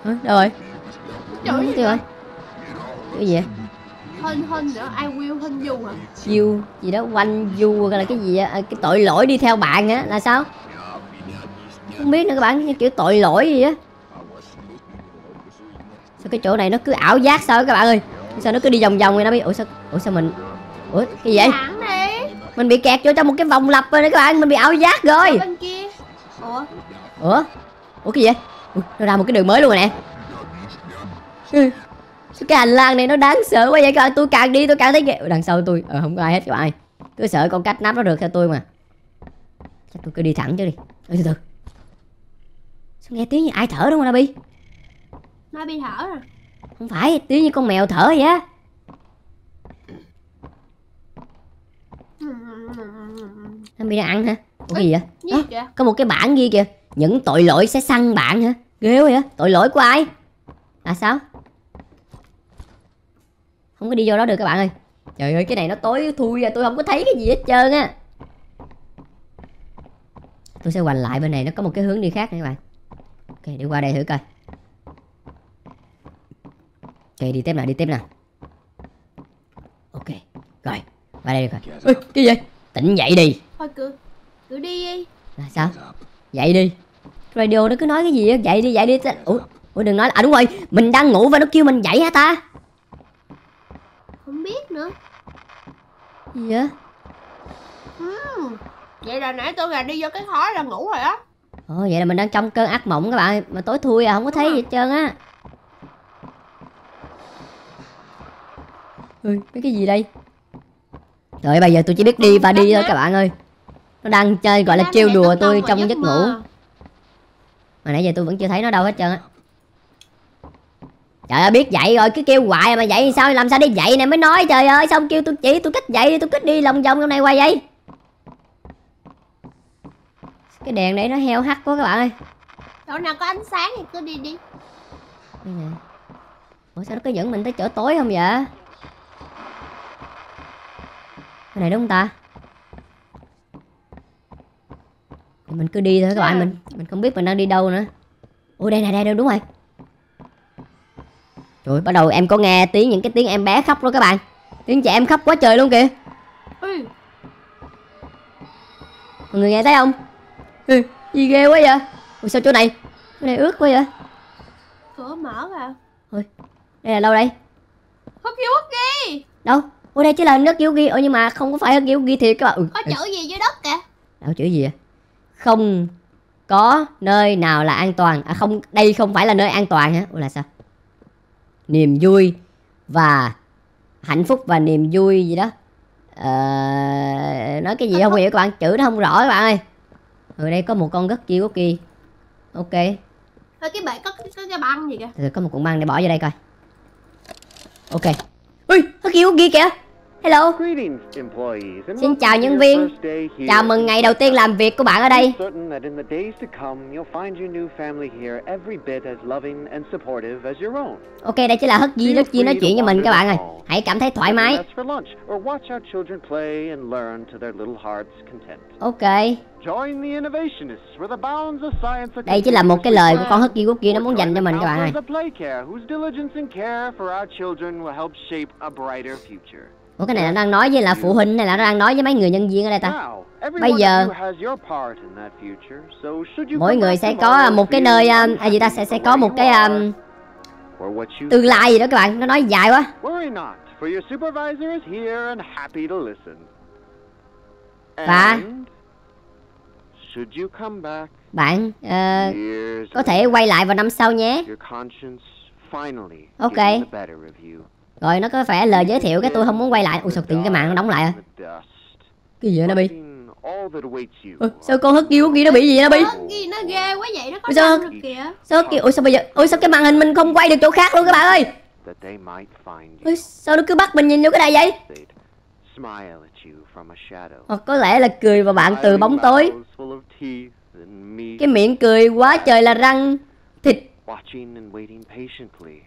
Hả? đâu rồi? Gì rồi cái gì vậy? Hên hên nữa. Ai will hên du hả? You gì đó quanh du là cái gì á À, cái tội lỗi đi theo bạn á là sao? Không biết nữa các bạn như kiểu tội lỗi gì á sao cái chỗ này nó cứ ảo giác sao các bạn ơi? Sao nó cứ đi vòng vòng vậy nó biết ủa sao ủa sao mình ủa cái gì vậy? Mình bị kẹt vô trong một cái vòng lặp rồi đó các bạn mình bị ảo giác Ở rồi bên kia. Ủa? Ủa? Ủa cái gì vậy? Ủa, nó ra một cái đường mới luôn rồi nè. Ừ. Sao cái hành lang này nó đáng sợ quá vậy các bạn? Tôi càng đi tôi càng thấy ghê đằng sau tôi ờ, không có ai hết các bạn ơi. Cứ sợ con cách nắp nó được theo tôi mà. Chắc tôi cứ đi thẳng chứ đi. Ê, từ từ. Sao nghe tiếng như ai thở đúng không Nabi Nó bị thở rồi. Không phải tiếng như con mèo thở vậy á. Nabi đang ăn hả? Ủa gì vậy? Kìa có một cái bảng ghi kìa. Những tội lỗi sẽ săn bạn hả? Ghê quá vậy. Tội lỗi của ai? Là sao? Không có đi vô đó được các bạn ơi. Trời ơi cái này nó tối thui à. Tôi không có thấy cái gì hết trơn á. Tôi sẽ hoành lại bên này. Nó có một cái hướng đi khác nè các bạn. Ok đi qua đây thử coi ok đi tiếp nào đi tiếp nào. Ok rồi qua đây đi coi. Ê, cái gì tỉnh dậy đi. Thôi cứ Cứ đi. Đi là sao? Dậy đi. Radio nó cứ nói cái gì á? Dậy đi dậy đi. Ủa ủa đừng nói là à đúng rồi mình đang ngủ và nó kêu mình dậy hả ta? Không biết nữa. Gì á Ừm, Vậy là nãy tôi gà đi vô cái khói là ngủ rồi á. Ồ vậy là mình đang trong cơn ác mộng các bạn ơi. mà tối thui à không có thấy gì hết trơn á ui mấy cái gì đây? Trời bây giờ tôi chỉ biết đi và đi thôi các bạn ơi. Nó đang chơi gọi là trêu đùa tôi trong giấc ngủ. mà nãy giờ tôi vẫn chưa thấy nó đâu hết trơn á. Trời ơi biết dậy rồi cứ kêu hoài mà dậy sao? Làm sao để dậy này mới nói trời ơi. Xong kêu tôi chỉ tôi cách dậy đi tôi cách đi lòng vòng trong này hoài vậy. Cái đèn đấy nó heo hắt quá các bạn ơi. Chỗ nào có ánh sáng thì cứ đi đi. Ủa sao nó cứ dẫn mình tới chỗ tối không vậy cái này đúng không ta? Thì mình cứ đi thôi các bạn mình mình không biết mình đang đi đâu nữa. Ủa đây này đây, đây đúng rồi. Trời bắt đầu em có nghe tiếng những cái tiếng em bé khóc đó các bạn. Tiếng trẻ em khóc quá trời luôn kìa. Ui, Mọi người nghe thấy không? Ừ, Gì ghê quá vậy? Ủa sao chỗ này Chỗ này ướt quá vậy? Cửa mở ra Đây là đâu đây? Hất kêu hất ghi Đâu Ủa đây chỉ là nước ghi Ủa nhưng mà không có phải kiểu ghi thiệt các bạn. Ừ, Có chữ gì dưới đất kìa? Đâu chữ gì vậy? Không có nơi nào là an toàn. À không Đây không phải là nơi an toàn hả? Ủa là sao? Niềm vui Và Hạnh phúc và niềm vui gì đó. Ờ, Nói cái gì không hiểu các bạn? Chữ nó không rõ các bạn ơi. Ở đây có một con rất kia kia. Ok. Thôi cái bể có, có, có cái băng gì kìa? Rồi có một cuộn băng để bỏ vô đây coi. Ok. Ui, nó kêu kia kìa Hello Xin chào nhân viên. Chào mừng ngày đầu tiên làm việc của bạn ở đây certain that in the days to come, you'll find your new family here every bit as loving and supportive as your own. Ok đây chỉ là hất Feel rất chi nói chuyện cho mình các bạn ơi. Hãy cảm thấy thoải mái. Ok Đây chỉ là một cái lời của con hất di quốc kia nó muốn dành cho mình các bạn ơi Ủa cái này là đang nói với là phụ huynh hay là đang nói với mấy người nhân viên ở đây ta? Bây giờ- Mỗi người sẽ có một cái nơi unhappy à gì ta sẽ sẽ có một cái um, tương lai gì đó các bạn nó nói dài quá. Và- bạn years có thể quay lại vào năm sau nhé. your rồi nó có vẻ lời giới thiệu cái tôi không muốn quay lại. Ui sao tự nhiên cái mạng nó đóng lại à cái gì vậy nó bị. Ủa, sao con hất kia nó bị gì vậy nó ghê quá vậy nó có sao- được kìa. sao kia ui sao bây giờ ui sao cái màn hình mình không quay được chỗ khác luôn các bạn ơi? Ui, sao nó cứ bắt mình nhìn vô cái này vậy. Hoặc có lẽ là cười vào bạn từ bóng tối. Cái miệng cười quá trời là răng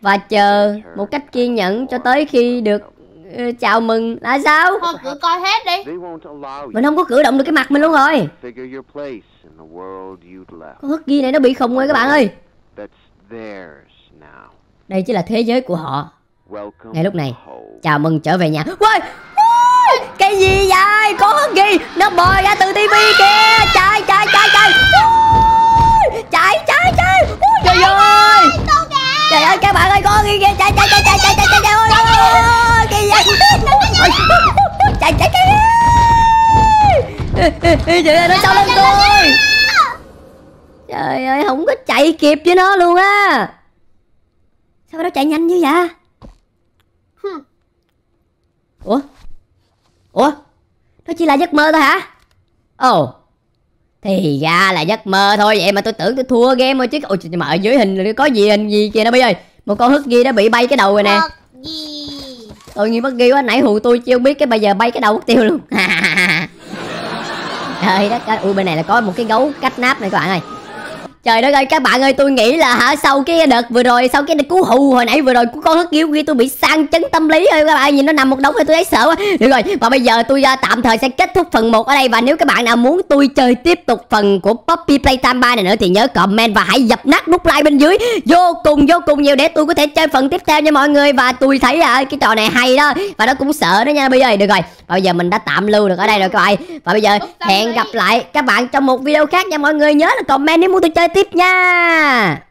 Và chờ một cách kiên nhẫn cho tới khi được ờ, chào mừng. Là sao? Thôi cứ coi hết đi. Mình không có cử động được cái mặt mình luôn rồi. Con Husky này nó bị khùng rồi các bạn ơi. Đây chỉ là thế giới của họ. Ngay lúc này. Chào mừng trở về nhà. Ôi, ôi, Cái gì vậy? Con Husky Nó bò ra từ tivi kìa. Chạy chạy chạy chạy. Chạy chạy chạy Trời ơi! Trời ơi các bạn ơi con kìa Chạy chạy chạy chạy chạy chạy chạy chạy gì vậy. Ôi, Chạy chạy chạy. Ê, ê, ê, Trời ơi nó sau lưng tôi? Trời ơi không có chạy kịp với nó luôn á. Sao nó chạy nhanh như vậy? Hừm. Ủa? Ủa? Nó chỉ là giấc mơ thôi hả? Ồ Thì ra là giấc mơ thôi Vậy mà tôi tưởng tôi thua game rồi chứ. Ôi trời, mà ở dưới hình có gì hình gì kìa nó bây ơi. Một con husky đã bị bay cái đầu rồi nè. Tội nghiệp bất ghi quá nãy hù tôi chưa không biết cái bây giờ bay cái đầu mất tiêu luôn. Trời đất ơi Ui bên này là có một cái gấu cách náp này các bạn ơi Trời đất ơi các bạn ơi tôi nghĩ là hả sau cái đợt vừa rồi sau cái cú hù hồi nãy vừa rồi của con hất kiêu kia tôi bị sang chấn tâm lý rồi các bạn nhìn nó nằm một đống rồi tôi thấy sợ quá. Được rồi và bây giờ tôi à, tạm thời sẽ kết thúc phần 1 ở đây và nếu các bạn nào muốn tôi chơi tiếp tục phần của Poppy Playtime 3 này nữa thì nhớ comment và hãy dập nát nút like bên dưới. Vô cùng vô cùng nhiều để tôi có thể chơi phần tiếp theo nha mọi người và tôi thấy à, cái trò này hay đó và nó cũng sợ đó nha bây giờ được rồi và bây giờ mình đã tạm lưu được ở đây rồi các bạn. Và bây giờ hẹn gặp lại các bạn trong một video khác nha mọi người. Nhớ là comment nếu muốn tôi chơi tiếp nha.